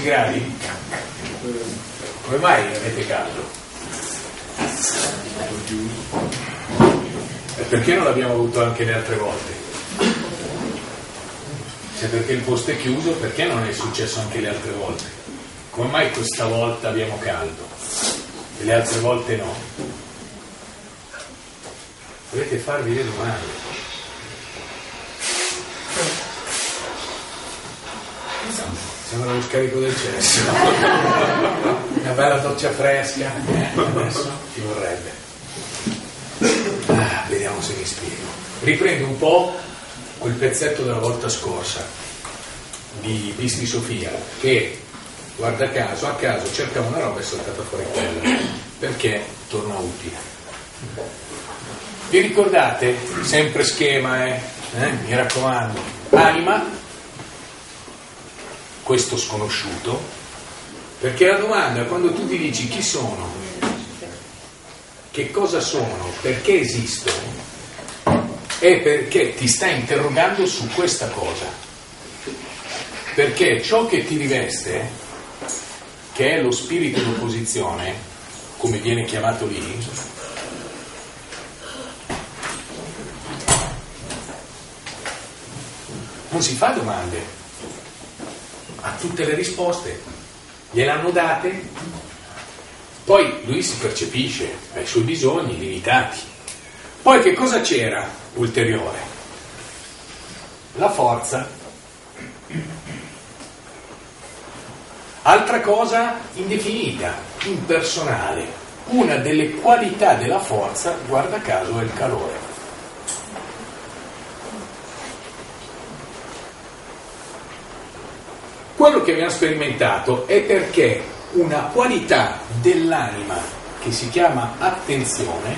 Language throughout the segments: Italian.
15 gradi? Come mai avete caldo? E perché non l'abbiamo avuto anche le altre volte? Cioè perché il posto è chiuso, perché non è successo anche le altre volte? Come mai questa volta abbiamo caldo e le altre volte no? Dovete farvi le domande Sembra lo scarico del cesso. Una bella doccia fresca. Eh, adesso ci vorrebbe. Ah, vediamo se mi spiego. Riprendo un po' quel pezzetto della volta scorsa di Pisti Sofia che guarda caso, a caso cercava una roba e è saltata fuori quella perché torna utile. Vi ricordate? Sempre schema, eh? eh? Mi raccomando. Anima, questo sconosciuto, perché la domanda quando tu ti dici chi sono, che cosa sono, perché esistono, è perché ti stai interrogando su questa cosa. Perché ciò che ti riveste, che è lo spirito d'opposizione, come viene chiamato lì, non si fa domande, ha tutte le risposte, gliel'hanno date, poi lui si percepisce, ha i suoi bisogni limitati. Poi che cosa c'era ulteriore? La forza. Altra cosa indefinita, impersonale. Una delle qualità della forza, guarda caso, è il calore. Quello che abbiamo sperimentato è perché una qualità dell'anima che si chiama attenzione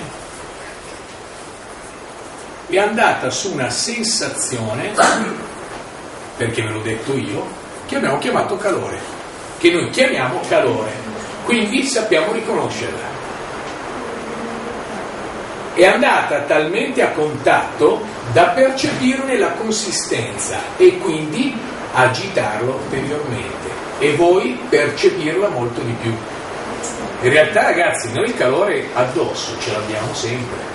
è andata su una sensazione, perché ve l'ho detto io, che abbiamo chiamato calore, che noi chiamiamo calore, quindi sappiamo riconoscerla. È andata talmente a contatto da percepirne la consistenza e quindi agitarlo ulteriormente e voi percepirla molto di più. In realtà ragazzi, noi il calore addosso ce l'abbiamo sempre.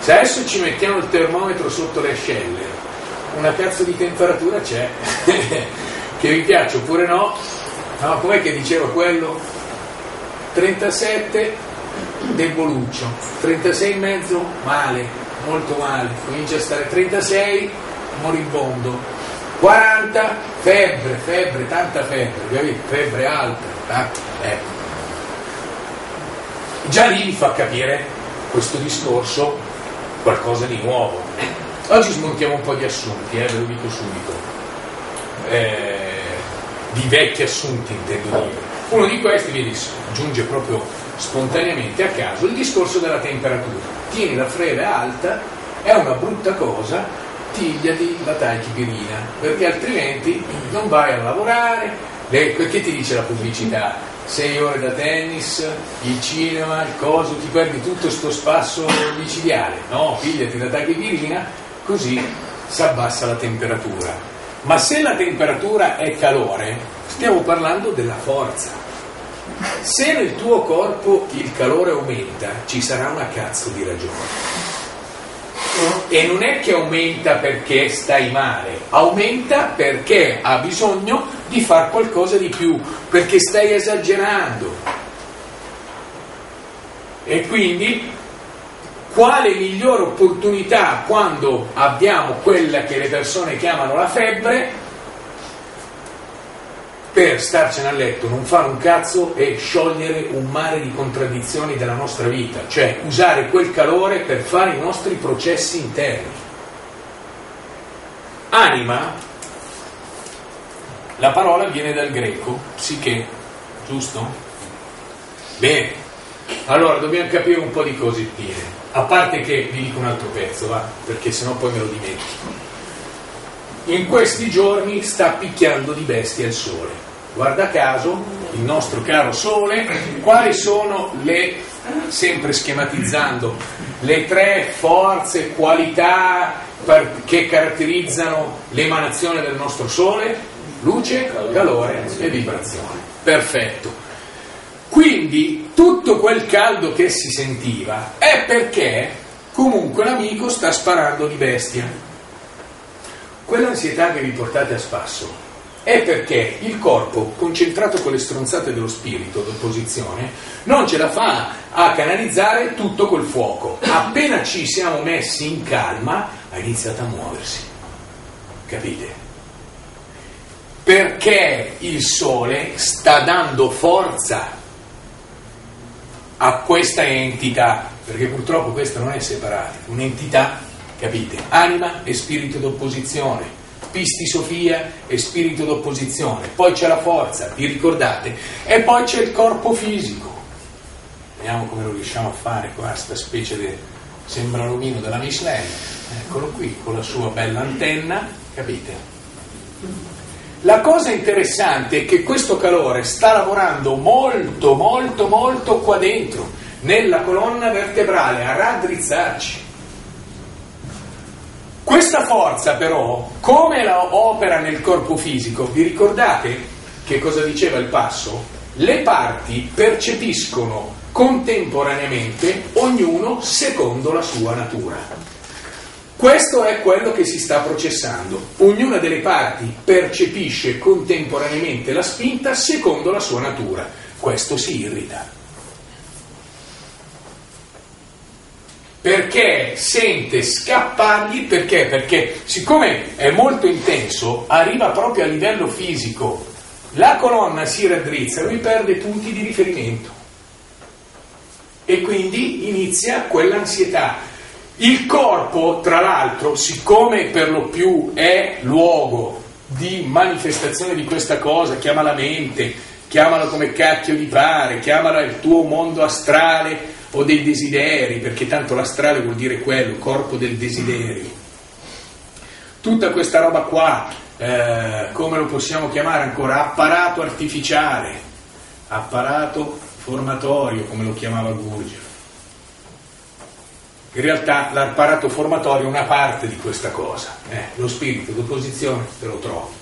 Se adesso ci mettiamo il termometro sotto le ascelle, una cazzo di temperatura c'è, che vi piace oppure no, no, com'è che diceva quello? 37 deboluccio, 36 e mezzo male, molto male, comincia a stare 36 moribondo, 40 febbre, febbre, tanta febbre, capito? Febbre alta, tanta, ecco. Già lì vi fa capire questo discorso qualcosa di nuovo. Oggi smontiamo un po' di assunti, eh, ve lo dico subito. Eh, di vecchi assunti intendo dire. Uno di questi, vedi, giunge proprio spontaneamente a caso il discorso della temperatura. Tieni la freve alta, è una brutta cosa, tigliati la tachipirina, perché altrimenti non vai a lavorare. Le, che ti dice la pubblicità? Sei ore da tennis, il cinema, il coso, ti perdi tutto questo spasso micidiale. No, pigliati la tachipirina, così si abbassa la temperatura. Ma se la temperatura è calore, stiamo parlando della forza. Se nel tuo corpo il calore aumenta, ci sarà una cazzo di ragione. E non è che aumenta perché stai male, aumenta perché ha bisogno di fare qualcosa di più, perché stai esagerando. E quindi quale migliore opportunità quando abbiamo quella che le persone chiamano la febbre per starcene a letto, non fare un cazzo e sciogliere un mare di contraddizioni della nostra vita, cioè usare quel calore per fare i nostri processi interni. Anima, la parola viene dal greco, psiche, giusto? Bene, allora dobbiamo capire un po' di cosine, a parte che vi dico un altro pezzo, va, perché sennò poi me lo dimentico in questi giorni sta picchiando di bestia il sole. Guarda caso, il nostro caro sole, quali sono le sempre schematizzando le tre forze, qualità che caratterizzano l'emanazione del nostro Sole, luce, calore e vibrazione. Perfetto. Quindi tutto quel caldo che si sentiva è perché comunque l'amico sta sparando di bestia. Quell'ansietà che vi portate a spasso è perché il corpo, concentrato con le stronzate dello spirito d'opposizione, non ce la fa a canalizzare tutto col fuoco. Appena ci siamo messi in calma, ha iniziato a muoversi. Capite? Perché il sole sta dando forza a questa entità, perché purtroppo questa non è separata, un'entità, capite? Anima e spirito d'opposizione, pisti Sofia e spirito d'opposizione, poi c'è la forza, vi ricordate? E poi c'è il corpo fisico. Vediamo come lo riusciamo a fare qua, sta specie di sembra l'omino della Michelin, eccolo qui, con la sua bella antenna, capite? La cosa interessante è che questo calore sta lavorando molto, molto, molto qua dentro, nella colonna vertebrale, a raddrizzarci. Questa forza però, come la opera nel corpo fisico, vi ricordate che cosa diceva il passo? Le parti percepiscono contemporaneamente ognuno secondo la sua natura. Questo è quello che si sta processando. Ognuna delle parti percepisce contemporaneamente la spinta secondo la sua natura. Questo si irrita. Perché sente scappargli, perché? Perché siccome è molto intenso, arriva proprio a livello fisico, la colonna si raddrizza, lui perde punti di riferimento. E quindi inizia quell'ansietà. Il corpo, tra l'altro, siccome per lo più è luogo di manifestazione di questa cosa, chiama la mente, chiamalo come cacchio di pare, chiamala il tuo mondo astrale o dei desideri, perché tanto l'astrale vuol dire quello, corpo del desiderio. Tutta questa roba qua, eh, come lo possiamo chiamare ancora? Apparato artificiale, apparato formatorio, come lo chiamava Gurgel in realtà l'apparato formatorio è una parte di questa cosa, eh, lo spirito d'opposizione te lo trovi.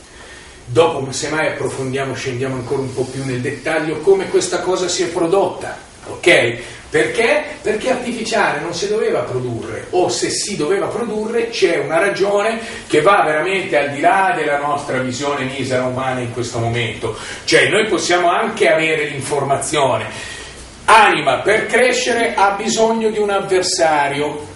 Dopo, se mai approfondiamo, scendiamo ancora un po' più nel dettaglio come questa cosa si è prodotta, ok? Perché? Perché artificiale non si doveva produrre, o se si doveva produrre c'è una ragione che va veramente al di là della nostra visione misera umana in questo momento. Cioè noi possiamo anche avere l'informazione, Anima per crescere ha bisogno di un avversario.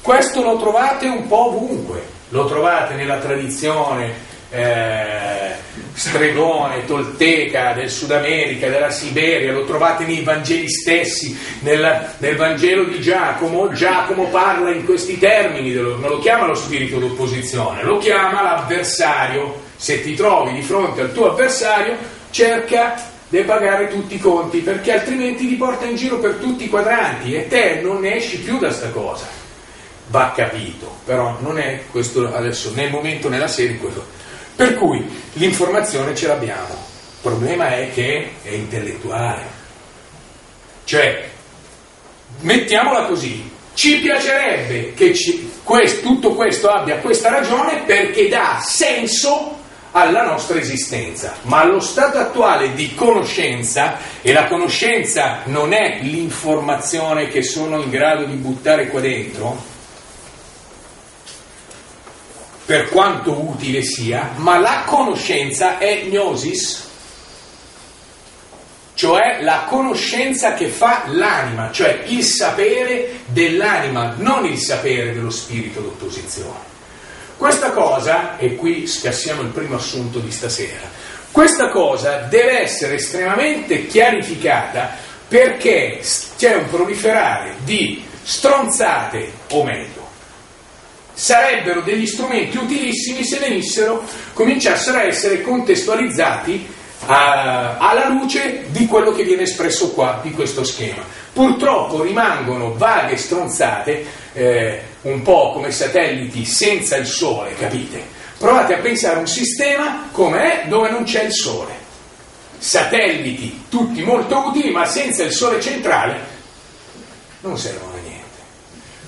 Questo lo trovate un po' ovunque, lo trovate nella tradizione eh, stregone, tolteca del Sud America, della Siberia, lo trovate nei Vangeli stessi, nel, nel Vangelo di Giacomo. Giacomo parla in questi termini, non lo chiama lo spirito d'opposizione, lo chiama l'avversario se ti trovi di fronte al tuo avversario, cerca di pagare tutti i conti, perché altrimenti ti porta in giro per tutti i quadranti e te non ne esci più da sta cosa. Va capito, però non è questo adesso nel momento, nella serie, quello. Per cui l'informazione ce l'abbiamo, il problema è che è intellettuale. Cioè, mettiamola così, ci piacerebbe che ci, questo, tutto questo abbia questa ragione perché dà senso alla nostra esistenza, ma allo stato attuale di conoscenza, e la conoscenza non è l'informazione che sono in grado di buttare qua dentro, per quanto utile sia, ma la conoscenza è gnosis, cioè la conoscenza che fa l'anima, cioè il sapere dell'anima, non il sapere dello spirito d'opposizione. Questa cosa, e qui scassiamo il primo assunto di stasera, questa cosa deve essere estremamente chiarificata perché c'è un proliferare di stronzate, o meglio, sarebbero degli strumenti utilissimi se venissero, cominciassero a essere contestualizzati a, alla luce di quello che viene espresso qua, di questo schema. Purtroppo rimangono vaghe stronzate eh, un po' come satelliti senza il Sole, capite? Provate a pensare a un sistema come è dove non c'è il Sole. satelliti, tutti molto utili, ma senza il Sole centrale non servono.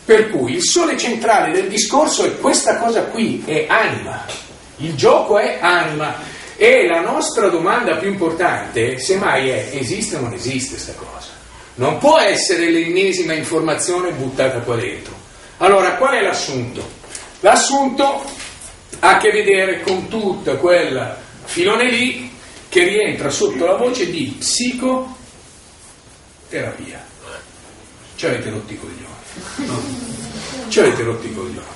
Per cui il Sole centrale del discorso è questa cosa qui, è anima. Il gioco è anima. E la nostra domanda più importante, semmai, è esiste o non esiste questa cosa? Non può essere l'ennesima informazione buttata qua dentro. Allora, qual è l'assunto? L'assunto ha a che vedere con tutta quella filone lì che rientra sotto la voce di psicoterapia. Ci avete rotti i coglioni. Ci avete rotti i coglioni.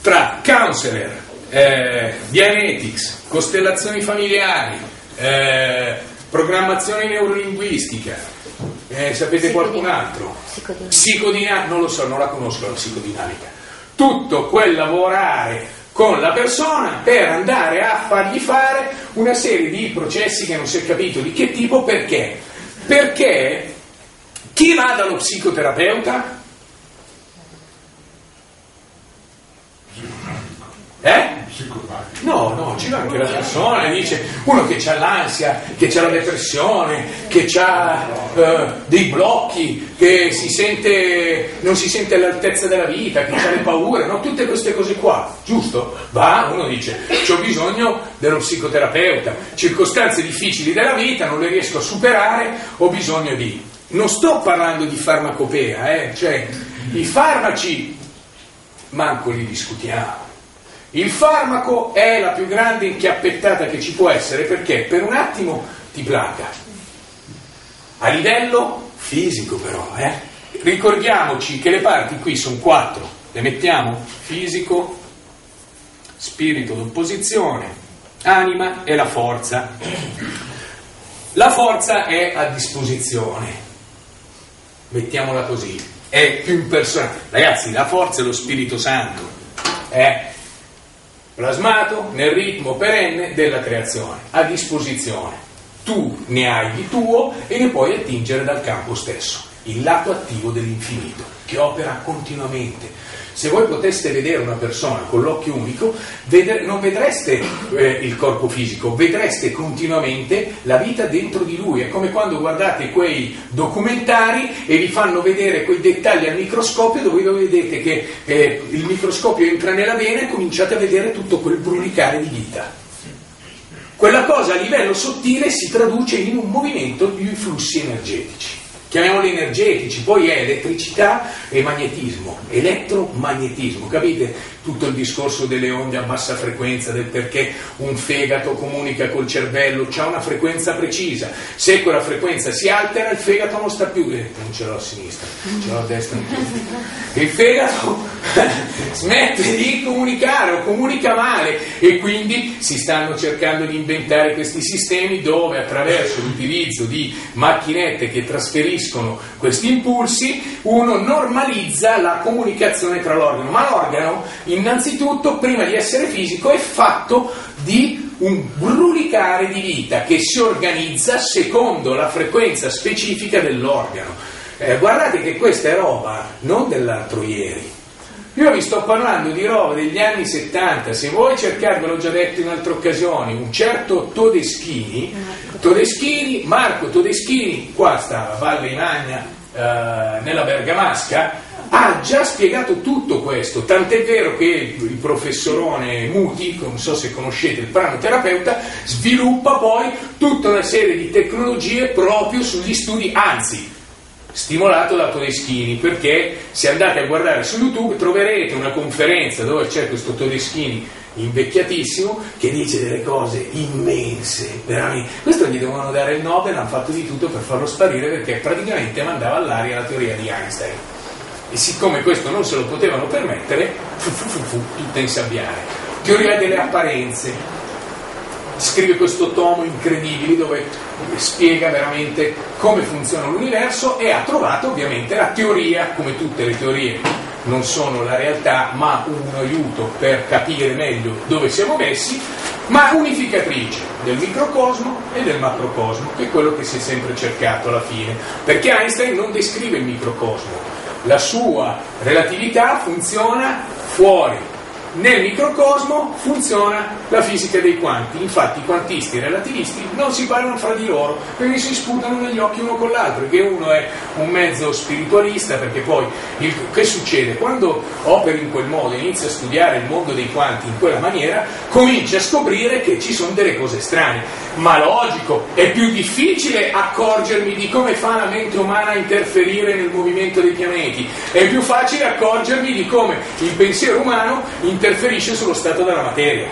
Tra counselor, eh, Dianetics, costellazioni familiari, eh, programmazione neurolinguistica, eh, sapete qualcun altro? Psicodinamica. Psicodinamica, non lo so, non la conosco la psicodinamica. Tutto quel lavorare con la persona per andare a fargli fare una serie di processi che non si è capito di che tipo, perché? Perché chi va dallo psicoterapeuta? Eh? No, no, ci va anche la persona, dice uno che ha l'ansia, che ha la depressione, che ha eh, dei blocchi, che si sente, non si sente all'altezza della vita, che ha le paure, no? tutte queste cose qua, giusto? Va, uno dice, ho bisogno dello psicoterapeuta, circostanze difficili della vita, non le riesco a superare, ho bisogno di... Non sto parlando di farmacopea, eh? cioè i farmaci manco li discutiamo il farmaco è la più grande inchiappettata che ci può essere perché per un attimo ti placa. A livello fisico però, eh? Ricordiamoci che le parti qui sono quattro, le mettiamo fisico, spirito d'opposizione, anima e la forza. La forza è a disposizione, mettiamola così, è più impersonale. Ragazzi, la forza è lo Spirito Santo. Eh? Plasmato nel ritmo perenne della creazione, a disposizione. Tu ne hai di tuo e ne puoi attingere dal campo stesso, il lato attivo dell'infinito, che opera continuamente se voi poteste vedere una persona con l'occhio unico, vedere, non vedreste eh, il corpo fisico, vedreste continuamente la vita dentro di lui. È come quando guardate quei documentari e vi fanno vedere quei dettagli al microscopio dove vedete che eh, il microscopio entra nella vena e cominciate a vedere tutto quel brulicare di vita. Quella cosa a livello sottile si traduce in un movimento di flussi energetici chiamiamoli energetici, poi è elettricità e magnetismo, elettromagnetismo, capite? Tutto il discorso delle onde a bassa frequenza, del perché un fegato comunica col cervello, ha una frequenza precisa, se quella frequenza si altera il fegato non sta più, eh, non ce l'ho a sinistra, ce l'ho a destra, il fegato smette di comunicare o comunica male e quindi si stanno cercando di inventare questi sistemi dove attraverso l'utilizzo di macchinette che trasferiscono questi impulsi, uno normalizza la comunicazione tra l'organo, ma l'organo innanzitutto prima di essere fisico è fatto di un brulicare di vita che si organizza secondo la frequenza specifica dell'organo. Eh, guardate che questa è roba non dell'altro ieri, io vi sto parlando di roba degli anni 70, se voi cercate, ve l'ho già detto in altre occasioni, un certo Todeschini, Todeschini Marco Todeschini, qua sta a Valle Imagna, eh, nella Bergamasca, ha già spiegato tutto questo, tant'è vero che il professorone Muti, non so se conoscete il pranoterapeuta, sviluppa poi tutta una serie di tecnologie proprio sugli studi, anzi stimolato da Todeschini, perché se andate a guardare su YouTube troverete una conferenza dove c'è questo Todeschini invecchiatissimo che dice delle cose immense, veramente. Questo gli dovevano dare il Nobel, hanno fatto di tutto per farlo sparire perché praticamente mandava all'aria la teoria di Einstein. E siccome questo non se lo potevano permettere, fu fu fu fu tutta insabbiare. Teoria delle apparenze, scrive questo tomo incredibile dove spiega veramente come funziona l'universo e ha trovato ovviamente la teoria, come tutte le teorie. Non sono la realtà ma un aiuto per capire meglio dove siamo messi, ma unificatrice del microcosmo e del macrocosmo, che è quello che si è sempre cercato alla fine, perché Einstein non descrive il microcosmo, la sua relatività funziona fuori nel microcosmo funziona la fisica dei quanti, infatti i quantisti e i relativisti non si parlano fra di loro perché si sputano negli occhi uno con l'altro, che uno è un mezzo spiritualista perché poi il, che succede? Quando operi in quel modo, inizia a studiare il mondo dei quanti in quella maniera, comincia a scoprire che ci sono delle cose strane, ma logico, è più difficile accorgermi di come fa la mente umana a interferire nel movimento dei pianeti, è più facile accorgermi di come il pensiero umano interferisce sullo stato della materia.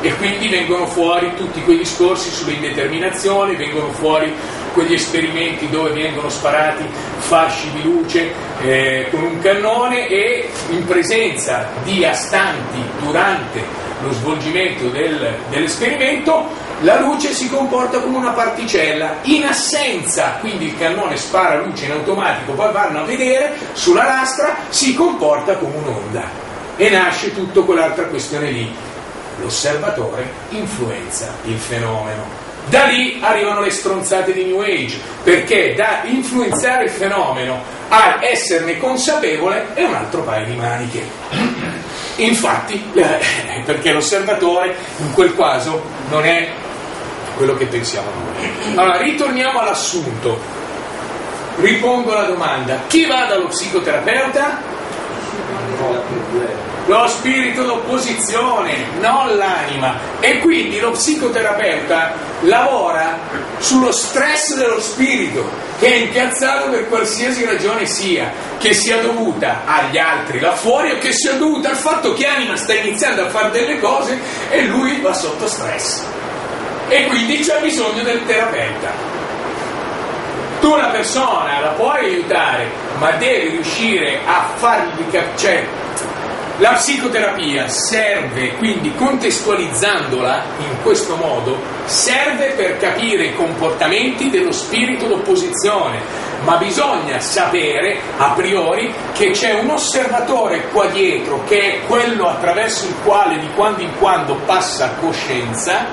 E quindi vengono fuori tutti quei discorsi sull'indeterminazione, vengono fuori quegli esperimenti dove vengono sparati fasci di luce eh, con un cannone e in presenza di astanti durante lo svolgimento del, dell'esperimento la luce si comporta come una particella, in assenza, quindi il cannone spara luce in automatico, poi vanno a vedere, sulla lastra si comporta come un'onda e nasce tutta quell'altra questione lì. L'osservatore influenza il fenomeno. Da lì arrivano le stronzate di New Age, perché da influenzare il fenomeno a esserne consapevole è un altro paio di maniche. Infatti, eh, perché l'osservatore in quel caso non è quello che pensiamo noi. Allora, ritorniamo all'assunto. Ripongo la domanda: chi va dallo psicoterapeuta? Lo spirito d'opposizione, non l'anima. E quindi lo psicoterapeuta lavora sullo stress dello spirito, che è incazzato per qualsiasi ragione sia, che sia dovuta agli altri là fuori o che sia dovuta al fatto che anima sta iniziando a fare delle cose e lui va sotto stress. E quindi c'è bisogno del terapeuta tu una persona la puoi aiutare, ma devi riuscire a fargli capire, cioè la psicoterapia serve, quindi contestualizzandola in questo modo, serve per capire i comportamenti dello spirito d'opposizione, ma bisogna sapere a priori che c'è un osservatore qua dietro che è quello attraverso il quale di quando in quando passa coscienza,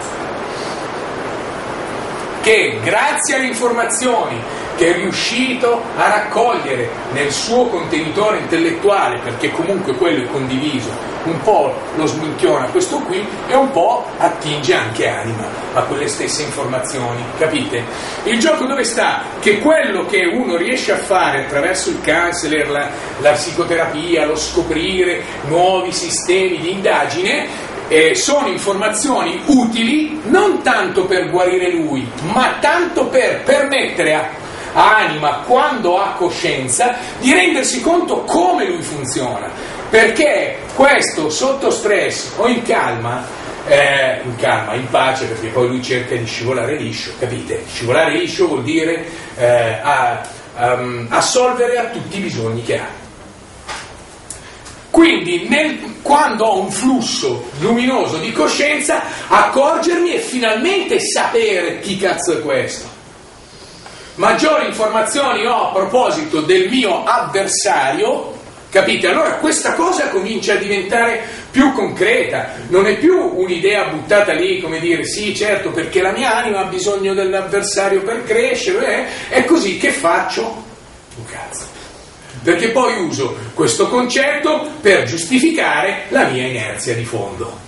che grazie alle informazioni che è riuscito a raccogliere nel suo contenitore intellettuale, perché comunque quello è condiviso, un po' lo sminchiona questo qui e un po' attinge anche anima a quelle stesse informazioni, capite? Il gioco dove sta? Che quello che uno riesce a fare attraverso il counselor, la, la psicoterapia, lo scoprire nuovi sistemi di indagine, eh, sono informazioni utili non tanto per guarire lui, ma tanto per permettere a anima, quando ha coscienza, di rendersi conto come lui funziona. Perché questo sotto stress o in calma, eh, in calma, in pace, perché poi lui cerca di scivolare liscio, capite? Scivolare liscio vuol dire eh, a, um, assolvere a tutti i bisogni che ha. Quindi nel, quando ho un flusso luminoso di coscienza, accorgermi e finalmente sapere chi cazzo è questo maggiori informazioni ho a proposito del mio avversario, capite? Allora questa cosa comincia a diventare più concreta, non è più un'idea buttata lì come dire sì certo perché la mia anima ha bisogno dell'avversario per crescere, eh? è così che faccio un cazzo. Perché poi uso questo concetto per giustificare la mia inerzia di fondo.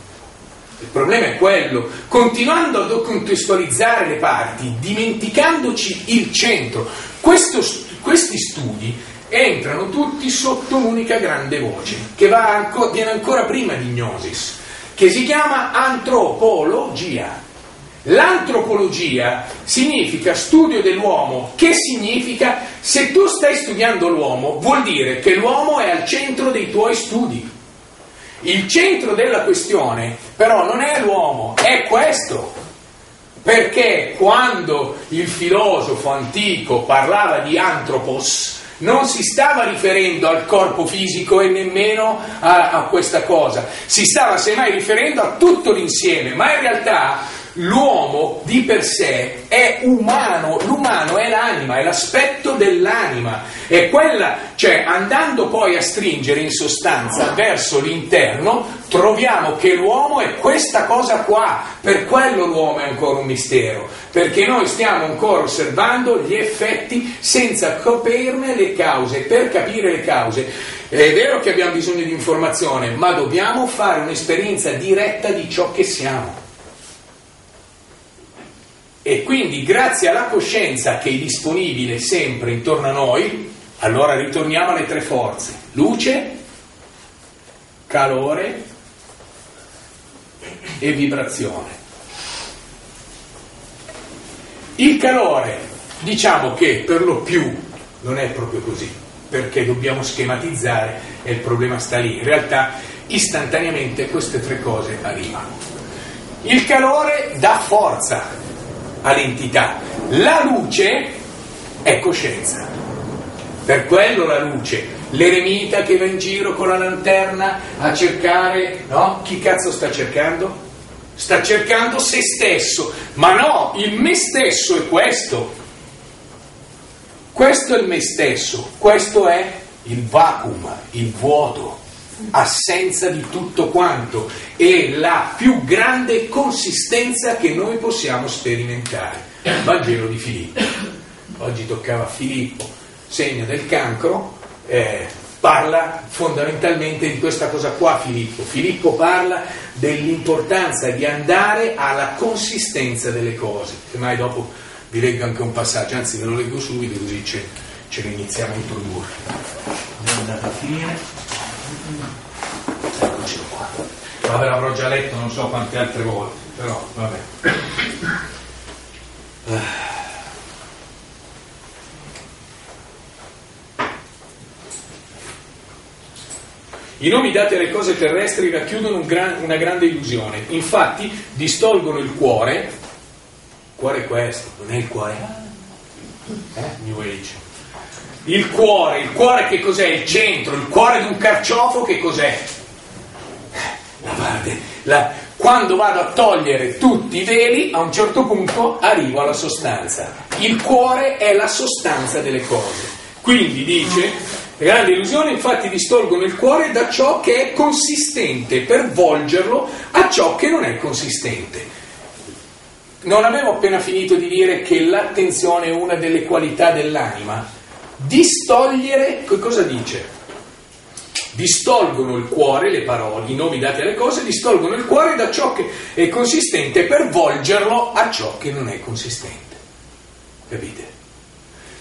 Il problema è quello, continuando a contestualizzare le parti, dimenticandoci il centro. Questo, questi studi entrano tutti sotto un'unica grande voce, che anco, viene ancora prima di Gnosis, che si chiama antropologia. L'antropologia significa studio dell'uomo, che significa se tu stai studiando l'uomo vuol dire che l'uomo è al centro dei tuoi studi. Il centro della questione però non è l'uomo, è questo. Perché quando il filosofo antico parlava di antropos, non si stava riferendo al corpo fisico e nemmeno a, a, questa cosa, si stava semmai riferendo a tutto l'insieme, ma in realtà L'uomo di per sé è umano, l'umano è l'anima, è l'aspetto dell'anima, è quella, cioè andando poi a stringere in sostanza verso l'interno, troviamo che l'uomo è questa cosa qua, per quello l'uomo è ancora un mistero, perché noi stiamo ancora osservando gli effetti senza coprirne le cause, per capire le cause. È vero che abbiamo bisogno di informazione, ma dobbiamo fare un'esperienza diretta di ciò che siamo. E quindi grazie alla coscienza che è disponibile sempre intorno a noi, allora ritorniamo alle tre forze, luce, calore e vibrazione. Il calore, diciamo che per lo più non è proprio così, perché dobbiamo schematizzare e il problema sta lì. In realtà istantaneamente queste tre cose arrivano. Il calore dà forza, all'entità. La luce è coscienza. Per quello la luce, l'eremita che va in giro con la lanterna a cercare, no? Chi cazzo sta cercando? Sta cercando se stesso, ma no, il me stesso è questo. Questo è il me stesso, questo è il vacuum, il vuoto assenza di tutto quanto e la più grande consistenza che noi possiamo sperimentare. Vangelo di Filippo. Oggi toccava a Filippo, segno del cancro, eh, parla fondamentalmente di questa cosa qua Filippo. Filippo parla dell'importanza di andare alla consistenza delle cose. Semmai dopo vi leggo anche un passaggio, anzi ve lo leggo subito così ce, ce lo iniziamo a introdurre. Abbiamo andato a finire. Eccocelo qua. Vabbè, l'avrò già letto non so quante altre volte, però vabbè. I nomi dati alle cose terrestri racchiudono un gran, una grande illusione, infatti distolgono il cuore, il cuore è questo, non è il cuore, eh? New Age, il cuore, il cuore che cos'è? Il centro, il cuore di un carciofo che cos'è? La parte, la, quando vado a togliere tutti i veli, a un certo punto arrivo alla sostanza. Il cuore è la sostanza delle cose. Quindi dice, le grandi illusioni infatti distolgono il cuore da ciò che è consistente per volgerlo a ciò che non è consistente. Non avevo appena finito di dire che l'attenzione è una delle qualità dell'anima distogliere, che cosa dice? Distolgono il cuore, le parole, i nomi dati alle cose, distolgono il cuore da ciò che è consistente per volgerlo a ciò che non è consistente. Capite?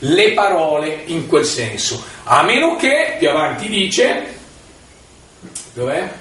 Le parole in quel senso, a meno che, più avanti dice, dov'è?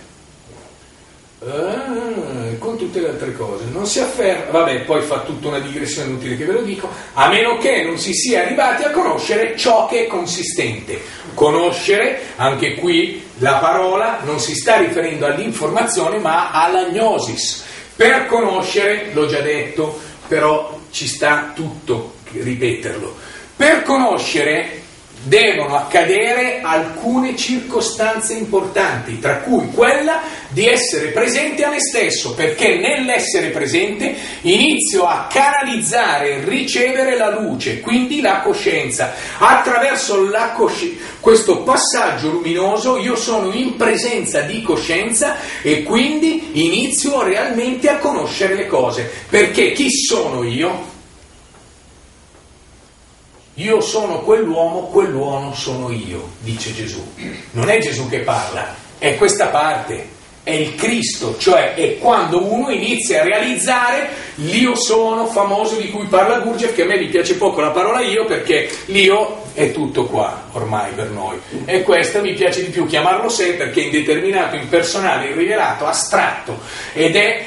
Con tutte le altre cose. Non si afferma, vabbè, poi fa tutta una digressione inutile che ve lo dico, a meno che non si sia arrivati a conoscere ciò che è consistente. Conoscere, anche qui la parola non si sta riferendo all'informazione ma alla gnosis. Per conoscere, l'ho già detto, però ci sta tutto ripeterlo. Per conoscere devono accadere alcune circostanze importanti, tra cui quella di essere presente a me stesso, perché nell'essere presente inizio a canalizzare ricevere la luce, quindi la coscienza. Attraverso cosci- questo passaggio luminoso io sono in presenza di coscienza e quindi inizio realmente a conoscere le cose, perché chi sono io? Io sono quell'uomo, quell'uomo sono io, dice Gesù. Non è Gesù che parla, è questa parte, è il Cristo, cioè è quando uno inizia a realizzare l'io sono famoso di cui parla Gurdjieff, che a me mi piace poco la parola io perché l'io è tutto qua ormai per noi. E questa mi piace di più chiamarlo sé perché è indeterminato, impersonale, irrivelato, astratto ed è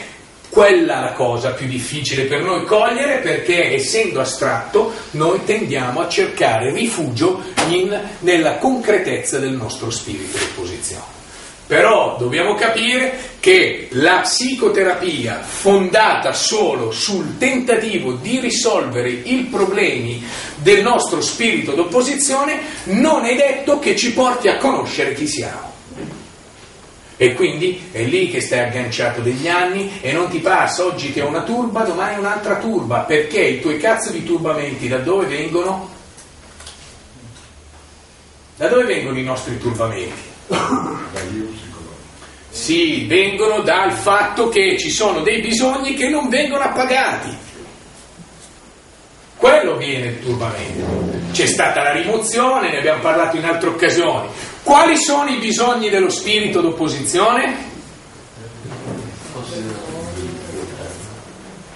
quella la cosa più difficile per noi cogliere perché essendo astratto noi tendiamo a cercare rifugio in, nella concretezza del nostro spirito di posizione. Però dobbiamo capire che la psicoterapia fondata solo sul tentativo di risolvere i problemi del nostro spirito d'opposizione non è detto che ci porti a conoscere chi siamo. E quindi è lì che stai agganciato degli anni e non ti passa, oggi ti ho una turba, domani un'altra turba, perché i tuoi cazzo di turbamenti da dove vengono? Da dove vengono i nostri turbamenti? Sì, vengono dal fatto che ci sono dei bisogni che non vengono appagati. Quello viene il turbamento. C'è stata la rimozione, ne abbiamo parlato in altre occasioni. Quali sono i bisogni dello spirito d'opposizione?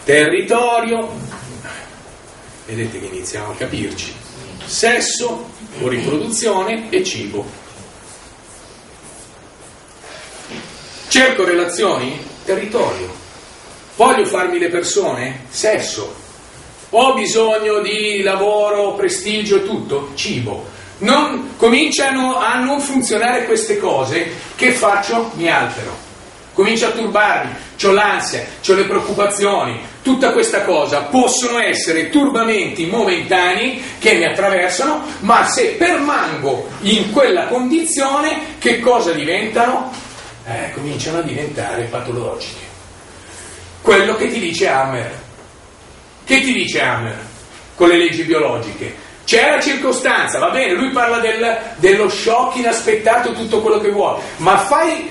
Territorio, vedete che iniziamo a capirci, sesso o riproduzione e cibo. Cerco relazioni? Territorio. Voglio farmi le persone? Sesso. Ho bisogno di lavoro, prestigio e tutto? Cibo. Non, cominciano a non funzionare queste cose, che faccio? Mi altero. Comincio a turbarmi, ho l'ansia, ho le preoccupazioni, tutta questa cosa possono essere turbamenti momentanei che mi attraversano, ma se permango in quella condizione, che cosa diventano? Eh, cominciano a diventare patologiche. Quello che ti dice Hammer. Che ti dice Hammer con le leggi biologiche? C'è la circostanza, va bene, lui parla del, dello shock inaspettato, tutto quello che vuole, ma fai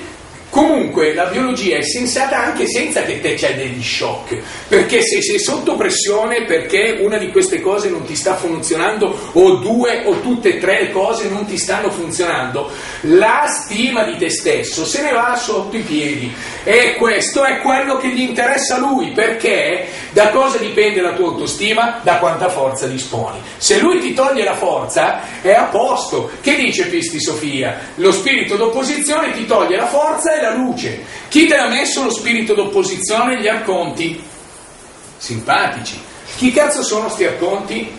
Comunque la biologia è sensata anche senza che te c'hai degli shock, perché se sei sotto pressione perché una di queste cose non ti sta funzionando o due o tutte e tre le cose non ti stanno funzionando, la stima di te stesso se ne va sotto i piedi e questo è quello che gli interessa a lui, perché da cosa dipende la tua autostima? Da quanta forza disponi. Se lui ti toglie la forza è a posto. Che dice Pisti Sofia? Lo spirito d'opposizione ti toglie la forza e la luce. Chi te l'ha messo lo spirito d'opposizione? Gli arconti. Simpatici. Chi cazzo sono sti arconti?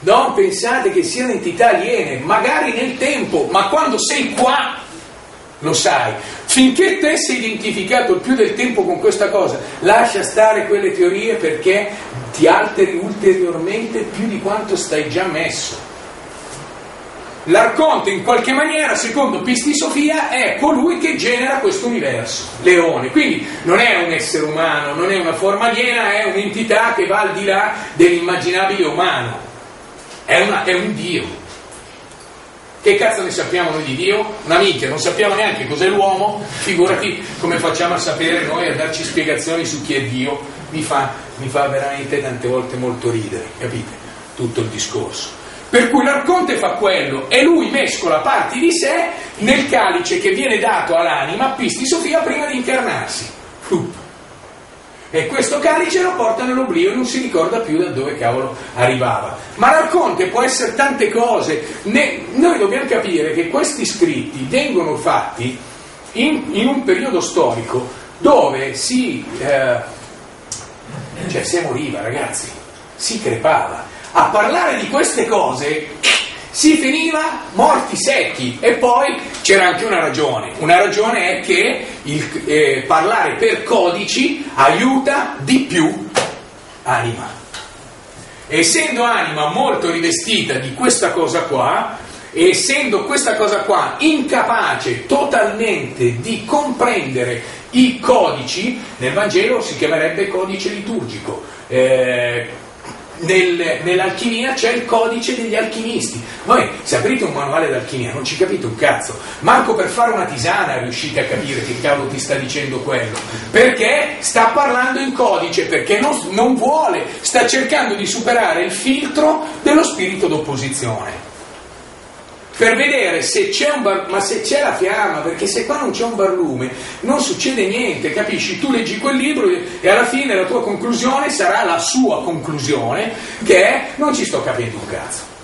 Non pensate che siano entità aliene, magari nel tempo, ma quando sei qua lo sai. Finché te sei identificato più del tempo con questa cosa, lascia stare quelle teorie perché ti alteri ulteriormente più di quanto stai già messo. L'arconte in qualche maniera, secondo Pisti Sofia, è colui che genera questo universo, leone. Quindi non è un essere umano, non è una forma aliena, è un'entità che va al di là dell'immaginabile umano. È, una, è un Dio. Che cazzo ne sappiamo noi di Dio? Una minchia, non sappiamo neanche cos'è l'uomo, figurati come facciamo a sapere noi a darci spiegazioni su chi è Dio. Mi fa, mi fa veramente tante volte molto ridere, capite? Tutto il discorso. Per cui l'arconte fa quello e lui mescola parti di sé nel calice che viene dato all'anima Pisti Sofia prima di incarnarsi. E questo calice lo porta nell'oblio e non si ricorda più da dove cavolo arrivava. Ma l'arconte può essere tante cose. Ne, noi dobbiamo capire che questi scritti vengono fatti in, in un periodo storico dove si, eh, cioè, si moriva, ragazzi, si crepava a parlare di queste cose si finiva morti secchi e poi c'era anche una ragione. Una ragione è che il, eh, parlare per codici aiuta di più anima. Essendo anima molto rivestita di questa cosa qua, essendo questa cosa qua incapace totalmente di comprendere i codici, nel Vangelo si chiamerebbe codice liturgico. Eh, nel, nell'alchimia c'è il codice degli alchimisti. Voi se aprite un manuale d'alchimia non ci capite un cazzo, manco per fare una tisana riuscite a capire che cavolo ti sta dicendo quello, perché sta parlando in codice, perché non, non vuole, sta cercando di superare il filtro dello spirito d'opposizione per vedere se c'è un bar, ma se c'è la fiamma, perché se qua non c'è un barlume non succede niente, capisci? Tu leggi quel libro e alla fine la tua conclusione sarà la sua conclusione, che è non ci sto capendo un cazzo.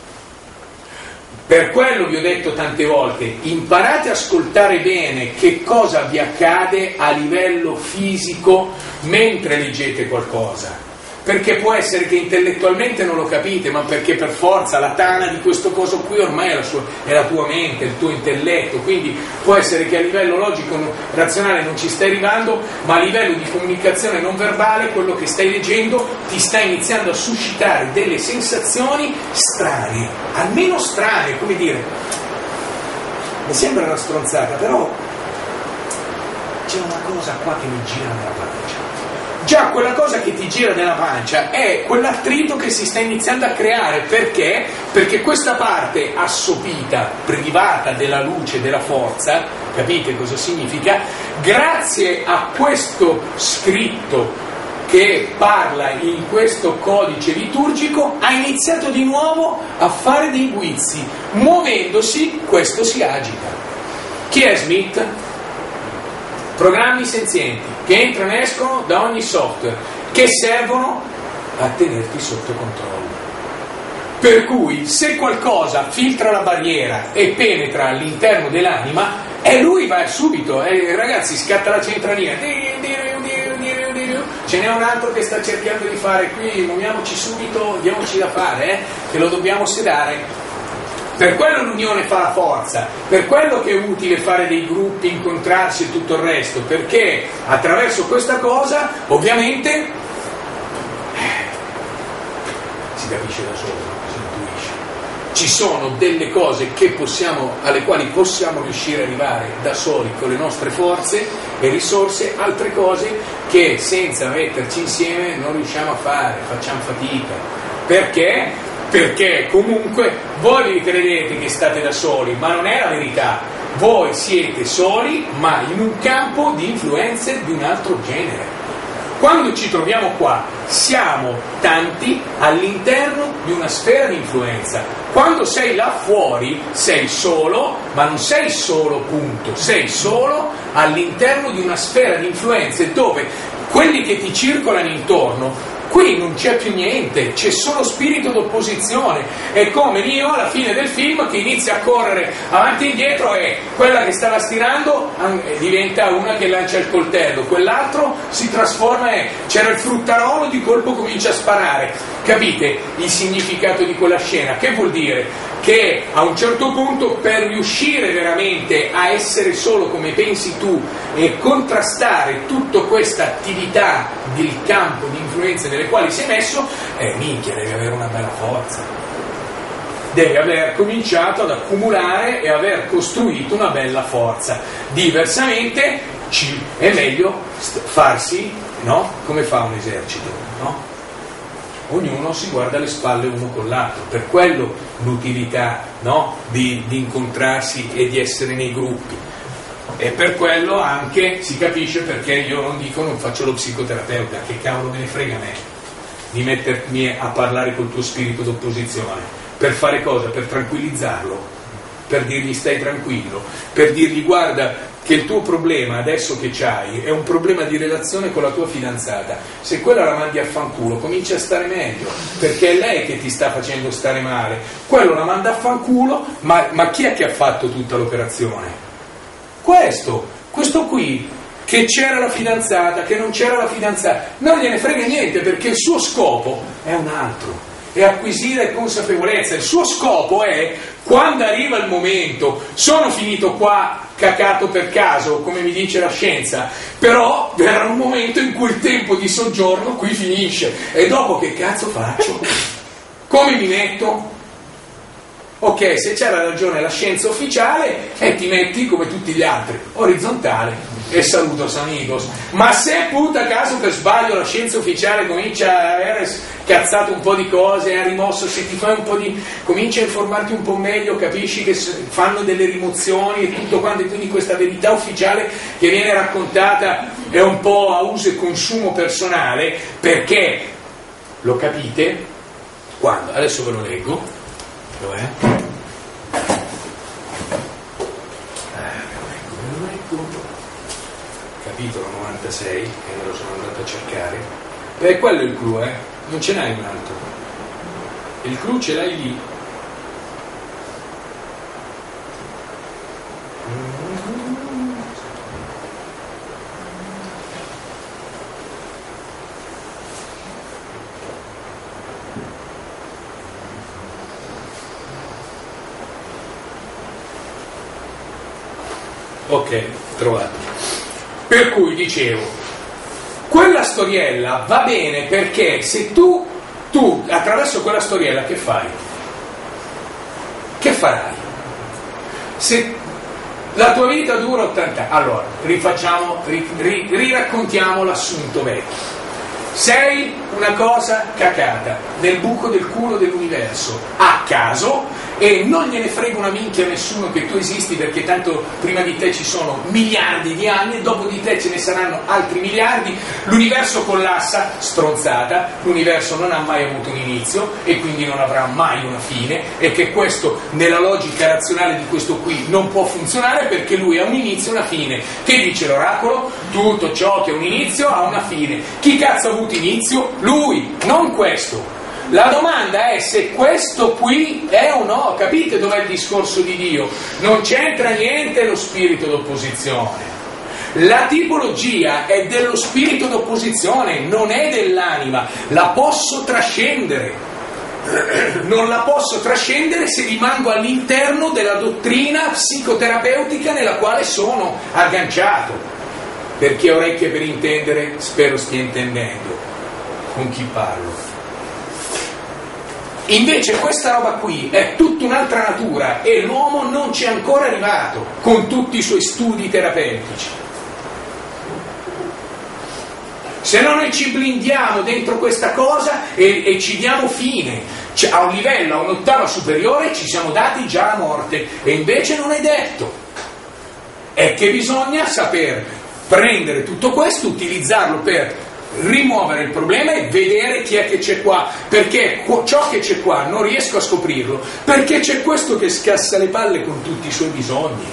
Per quello vi ho detto tante volte, imparate a ascoltare bene che cosa vi accade a livello fisico mentre leggete qualcosa perché può essere che intellettualmente non lo capite, ma perché per forza la tana di questo coso qui ormai è la, sua, è la tua mente, il tuo intelletto, quindi può essere che a livello logico, razionale non ci stai arrivando, ma a livello di comunicazione non verbale quello che stai leggendo ti sta iniziando a suscitare delle sensazioni strane, almeno strane, come dire, mi sembra una stronzata, però c'è una cosa qua che mi gira nella pancia. Già quella cosa che ti gira nella pancia è quell'attrito che si sta iniziando a creare. Perché? Perché questa parte assopita, privata della luce, della forza, capite cosa significa? Grazie a questo scritto che parla in questo codice liturgico ha iniziato di nuovo a fare dei guizzi. Muovendosi, questo si agita. Chi è Smith? Programmi senzienti che entrano e escono da ogni software, che servono a tenerti sotto controllo. Per cui se qualcosa filtra la barriera e penetra all'interno dell'anima, e lui va subito, eh, ragazzi, scatta la centralina, ce n'è un altro che sta cercando di fare qui, muoviamoci subito, diamoci da fare, eh, che lo dobbiamo sedare. Per quello l'unione fa la forza, per quello che è utile fare dei gruppi, incontrarsi e tutto il resto, perché attraverso questa cosa ovviamente eh, si capisce da solo, si intuisce. Ci sono delle cose possiamo, alle quali possiamo riuscire ad arrivare da soli con le nostre forze e risorse, altre cose che senza metterci insieme non riusciamo a fare, facciamo fatica. Perché? Perché comunque voi vi credete che state da soli, ma non è la verità. Voi siete soli, ma in un campo di influenze di un altro genere. Quando ci troviamo qua, siamo tanti all'interno di una sfera di influenza. Quando sei là fuori, sei solo, ma non sei solo punto, sei solo all'interno di una sfera di influenze dove quelli che ti circolano intorno Qui non c'è più niente, c'è solo spirito d'opposizione. È come Nio alla fine del film che inizia a correre avanti e indietro e quella che stava stirando diventa una che lancia il coltello, quell'altro si trasforma e c'era il fruttarolo, di colpo comincia a sparare. Capite il significato di quella scena? Che vuol dire? Che a un certo punto per riuscire veramente a essere solo come pensi tu e contrastare tutta questa attività del campo di influenza delle nelle quali si è messo, eh, minchia, devi avere una bella forza. Devi aver cominciato ad accumulare e aver costruito una bella forza. Diversamente ci, è meglio farsi, no? Come fa un esercito, no? ognuno si guarda le spalle uno con l'altro, per quello l'utilità no? di, di, incontrarsi e di essere nei gruppi. E per quello anche si capisce perché io non dico non faccio lo psicoterapeuta, che cavolo me ne frega a me di mettermi a parlare col tuo spirito d'opposizione. Per fare cosa? Per tranquillizzarlo, per dirgli stai tranquillo, per dirgli guarda che il tuo problema adesso che c'hai è un problema di relazione con la tua fidanzata. Se quella la mandi a fanculo, comincia a stare meglio, perché è lei che ti sta facendo stare male. Quello la manda a fanculo, ma, ma chi è che ha fatto tutta l'operazione? Questo, questo qui che c'era la fidanzata, che non c'era la fidanzata, non gliene frega niente perché il suo scopo è un altro, è acquisire consapevolezza, il suo scopo è quando arriva il momento, sono finito qua cacato per caso, come mi dice la scienza, però verrà un momento in cui il tempo di soggiorno qui finisce. E dopo che cazzo faccio? Come mi metto? Ok, se c'era ragione la scienza ufficiale e ti metti come tutti gli altri, orizzontale e salutos amigos. Ma se puta caso per sbaglio la scienza ufficiale comincia a avere cazzato un po' di cose, ha rimosso, se ti fai un po' di. comincia a informarti un po' meglio, capisci che fanno delle rimozioni e tutto quanto, e quindi questa verità ufficiale che viene raccontata è un po' a uso e consumo personale, perché lo capite? Quando? Adesso ve lo leggo. Dov'è? Capitolo 96, che me lo sono andato a cercare, beh, quello è il clou, eh? non ce n'hai un altro. Il clou ce l'hai lì. Ok, trovato. Per cui dicevo, quella storiella va bene perché se tu, tu attraverso quella storiella che fai? Che farai? Se la tua vita dura 80 anni. Allora, rifacciamo, ri, ri, riraccontiamo l'assunto vecchio. Sei una cosa cacata nel buco del culo dell'universo, a caso, e non gliene frega una minchia a nessuno che tu esisti perché tanto prima di te ci sono miliardi di anni dopo di te ce ne saranno altri miliardi, l'universo collassa, stronzata, l'universo non ha mai avuto un inizio e quindi non avrà mai una fine e che questo nella logica razionale di questo qui non può funzionare perché lui ha un inizio e una fine. Che dice l'oracolo? Tutto ciò che ha un inizio ha una fine. Chi cazzo ha avuto inizio? Lui, non questo. La domanda è se questo qui è o no, capite dov'è il discorso di Dio? Non c'entra niente lo spirito d'opposizione. La tipologia è dello spirito d'opposizione, non è dell'anima, la posso trascendere. Non la posso trascendere se rimango all'interno della dottrina psicoterapeutica nella quale sono agganciato. Per chi ha orecchie per intendere, spero stia intendendo con chi parlo. Invece questa roba qui è tutta un'altra natura e l'uomo non ci è ancora arrivato con tutti i suoi studi terapeutici. Se no noi ci blindiamo dentro questa cosa e, e ci diamo fine. Cioè, a un livello, a un'ottava superiore ci siamo dati già la morte e invece non è detto. È che bisogna saper prendere tutto questo, utilizzarlo per rimuovere il problema e vedere chi è che c'è qua, perché ciò che c'è qua non riesco a scoprirlo, perché c'è questo che scassa le palle con tutti i suoi bisogni.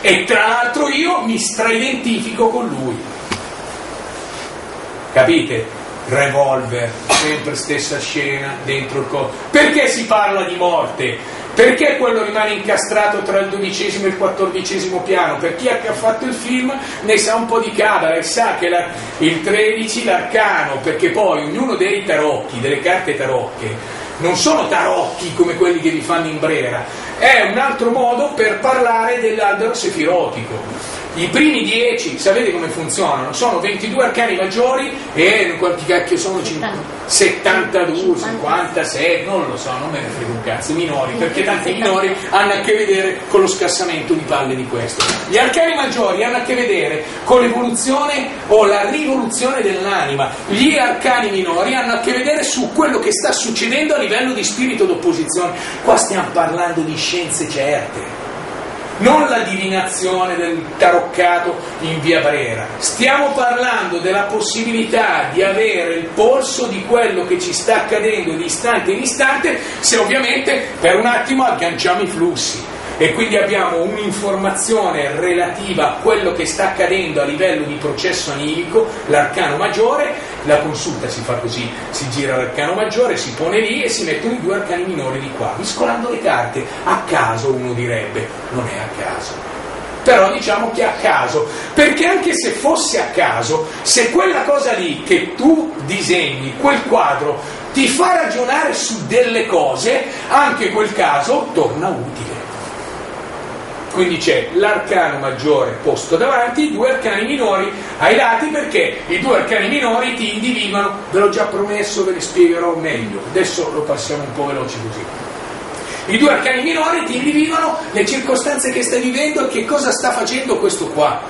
E tra l'altro io mi straidentifico con lui. Capite? Revolver, sempre stessa scena, dentro il corpo. Perché si parla di morte? Perché quello rimane incastrato tra il dodicesimo e il quattordicesimo piano? Per chi ha fatto il film ne sa un po' di cabala e sa che la, il 13, l'arcano, perché poi ognuno dei tarocchi, delle carte tarocche, non sono tarocchi come quelli che vi fanno in brera, è un altro modo per parlare dell'albero sefirotico. I primi 10, sapete come funzionano? Sono 22 arcani maggiori e quanti cacchio sono? 50. 72, 56, non lo so, non me ne frega un cazzo, minori, perché tanti minori hanno a che vedere con lo scassamento di palle di questo. Gli arcani maggiori hanno a che vedere con l'evoluzione o la rivoluzione dell'anima. Gli arcani minori hanno a che vedere su quello che sta succedendo a livello di spirito d'opposizione. Qua stiamo parlando di scienze certe non la divinazione del taroccato in via Brera. Stiamo parlando della possibilità di avere il polso di quello che ci sta accadendo di istante in istante, se ovviamente per un attimo agganciamo i flussi e quindi abbiamo un'informazione relativa a quello che sta accadendo a livello di processo animico, l'arcano maggiore, la consulta si fa così, si gira l'arcano maggiore, si pone lì e si mettono i due arcani minori di qua, mescolando le carte, a caso uno direbbe, non è a caso. Però diciamo che a caso, perché anche se fosse a caso, se quella cosa lì che tu disegni, quel quadro, ti fa ragionare su delle cose, anche quel caso torna utile. Quindi c'è l'arcano maggiore posto davanti, i due arcani minori ai lati perché i due arcani minori ti individuano, ve l'ho già promesso, ve li spiegherò meglio, adesso lo passiamo un po' veloce così. I due arcani minori ti individuano le circostanze che stai vivendo e che cosa sta facendo questo qua.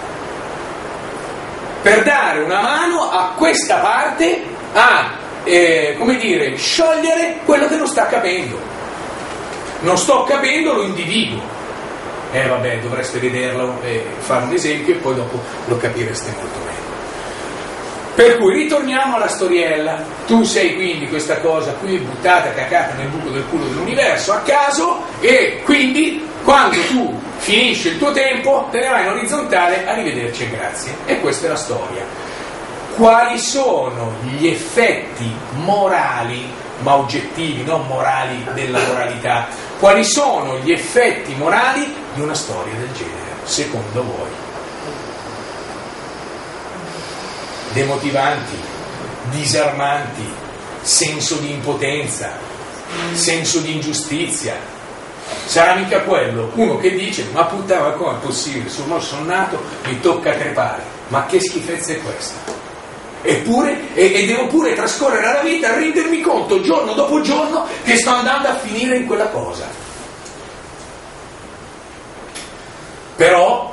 Per dare una mano a questa parte a, eh, come dire, sciogliere quello che non sta capendo. Non sto capendo, lo individuo eh vabbè dovreste vederlo e fare un esempio e poi dopo lo capireste molto meglio. Per cui ritorniamo alla storiella, tu sei quindi questa cosa qui buttata, cacata nel buco del culo dell'universo a caso e quindi quando tu finisci il tuo tempo te ne vai in orizzontale, arrivederci e grazie. E questa è la storia. Quali sono gli effetti morali, ma oggettivi, non morali della moralità, quali sono gli effetti morali di una storia del genere, secondo voi? Demotivanti, disarmanti, senso di impotenza, senso di ingiustizia. Sarà mica quello, uno che dice, ma puttana, come è possibile? Sono, nato, mi tocca crepare. Ma che schifezza è questa? Eppure, e, e, devo pure trascorrere la vita a rendermi conto giorno dopo giorno che sto andando a finire in quella cosa. Però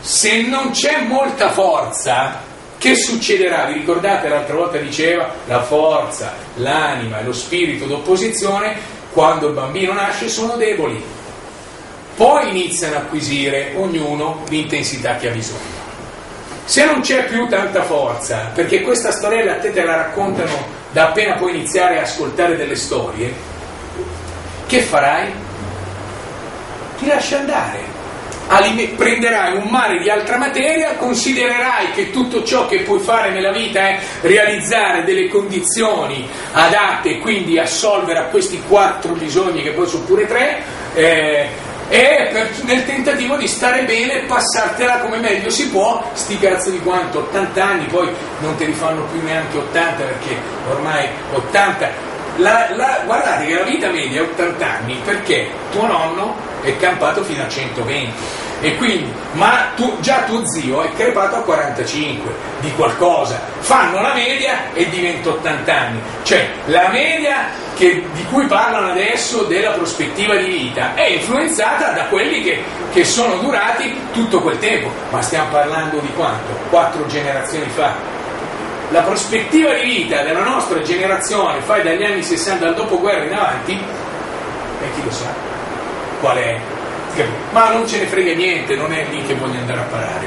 se non c'è molta forza, che succederà? Vi ricordate l'altra volta diceva la forza, l'anima e lo spirito d'opposizione quando il bambino nasce sono deboli. Poi iniziano a acquisire ognuno l'intensità che ha bisogno. Se non c'è più tanta forza, perché questa storiella a te te la raccontano da appena puoi iniziare a ascoltare delle storie, che farai? Ti lasci andare, prenderai un mare di altra materia, considererai che tutto ciò che puoi fare nella vita è realizzare delle condizioni adatte, quindi assolvere a questi quattro bisogni, che poi sono pure tre, eh, e per, nel tentativo di stare bene passartela come meglio si può, sti cazzo di quanto, 80 anni, poi non te li fanno più neanche 80 perché ormai 80 la, la, guardate che la vita media è 80 anni perché tuo nonno è campato fino a 120 e quindi, ma tu, già tuo zio è crepato a 45 di qualcosa, fanno la media e diventa 80 anni, cioè la media che, di cui parlano adesso della prospettiva di vita è influenzata da quelli che, che sono durati tutto quel tempo, ma stiamo parlando di quanto? Quattro generazioni fa, la prospettiva di vita della nostra generazione, fai dagli anni 60 al dopoguerra in avanti, e chi lo sa qual è? Ma non ce ne frega niente, non è lì che voglio andare a parare.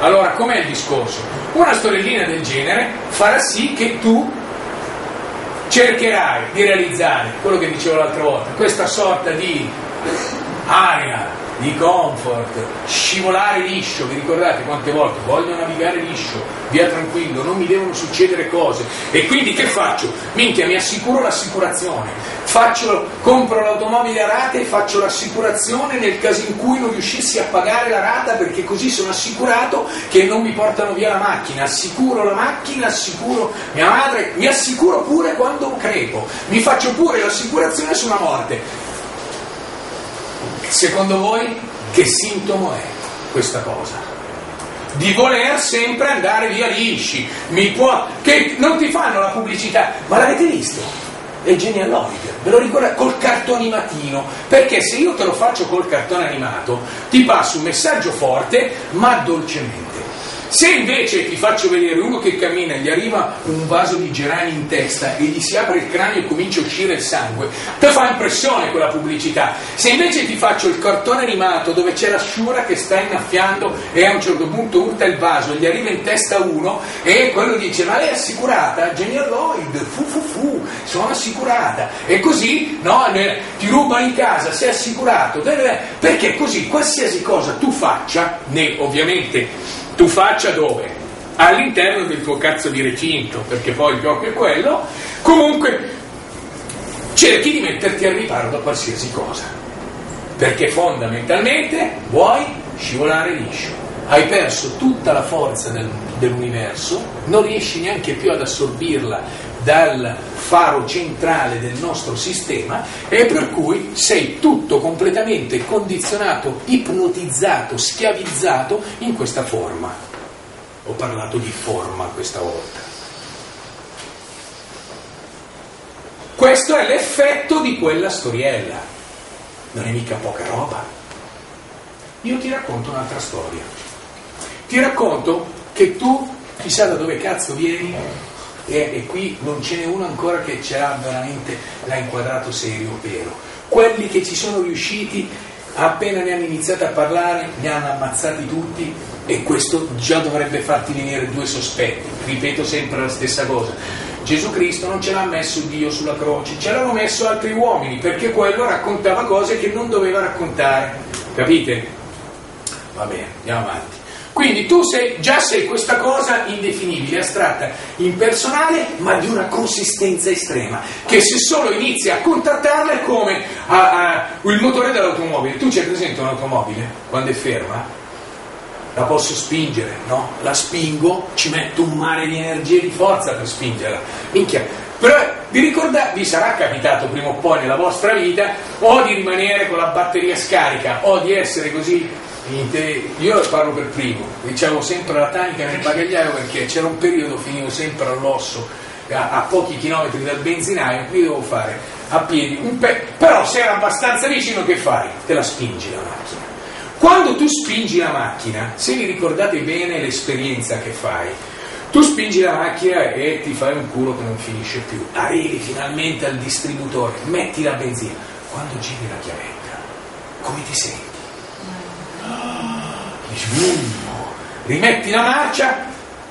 Allora, com'è il discorso? Una storiellina del genere farà sì che tu cercherai di realizzare quello che dicevo l'altra volta, questa sorta di area di comfort, scivolare liscio, vi ricordate quante volte? Voglio navigare liscio, via tranquillo, non mi devono succedere cose. E quindi che faccio? Minchia, mi assicuro l'assicurazione, faccio, compro l'automobile a rate e faccio l'assicurazione nel caso in cui non riuscissi a pagare la rata perché così sono assicurato che non mi portano via la macchina, assicuro la macchina, assicuro mia madre, mi assicuro pure quando crepo, mi faccio pure l'assicurazione sulla morte Secondo voi che sintomo è questa cosa? Di voler sempre andare via lisci, può, che non ti fanno la pubblicità, ma l'avete visto? È genealogica, ve lo ricordate? Col cartone animatino, perché se io te lo faccio col cartone animato ti passo un messaggio forte ma dolcemente. Se invece ti faccio vedere uno che cammina e gli arriva un vaso di gerani in testa e gli si apre il cranio e comincia a uscire il sangue, ti fa impressione quella pubblicità. Se invece ti faccio il cartone animato dove c'è la sciura che sta innaffiando e a un certo punto urta il vaso e gli arriva in testa uno e quello dice ma lei è assicurata? Genial Lloyd, fu fu fu, sono assicurata. E così no, ti rubano in casa, sei assicurato. Perché così qualsiasi cosa tu faccia, né ovviamente tu faccia dove? All'interno del tuo cazzo di recinto, perché poi il gioco è quello, comunque cerchi di metterti al riparo da qualsiasi cosa, perché fondamentalmente vuoi scivolare liscio. Hai perso tutta la forza del, dell'universo, non riesci neanche più ad assorbirla dal faro centrale del nostro sistema e per cui sei tutto completamente condizionato, ipnotizzato, schiavizzato in questa forma. Ho parlato di forma questa volta. Questo è l'effetto di quella storiella. Non è mica poca roba. Io ti racconto un'altra storia. Ti racconto che tu, chissà da dove cazzo vieni, e, e qui non ce n'è uno ancora che ce l'ha veramente, l'ha inquadrato serio, vero. Quelli che ci sono riusciti, appena ne hanno iniziato a parlare, ne hanno ammazzati tutti e questo già dovrebbe farti venire due sospetti. Ripeto sempre la stessa cosa. Gesù Cristo non ce l'ha messo Dio sulla croce, ce l'hanno messo altri uomini, perché quello raccontava cose che non doveva raccontare. Capite? Va bene, andiamo avanti. Quindi tu sei, già sei questa cosa indefinibile, astratta, impersonale, ma di una consistenza estrema, che se solo inizi a contattarla è come a, a, il motore dell'automobile. Tu c'hai presente un'automobile quando è ferma? La posso spingere, no? La spingo, ci metto un mare di energia e di forza per spingerla. Minchia, però vi ricordate, vi sarà capitato prima o poi nella vostra vita o di rimanere con la batteria scarica o di essere così io parlo per primo, dicevo sempre la tanica nel bagagliaio perché c'era un periodo, finivo sempre all'osso, a, a pochi chilometri dal benzinaio, qui devo fare a piedi, pe- però se era abbastanza vicino che fai? Te la spingi la macchina. Quando tu spingi la macchina, se vi ricordate bene l'esperienza che fai, tu spingi la macchina e ti fai un culo che non finisce più, arrivi finalmente al distributore, metti la benzina, quando giri la chiavetta, come ti senti? Rimetti la marcia,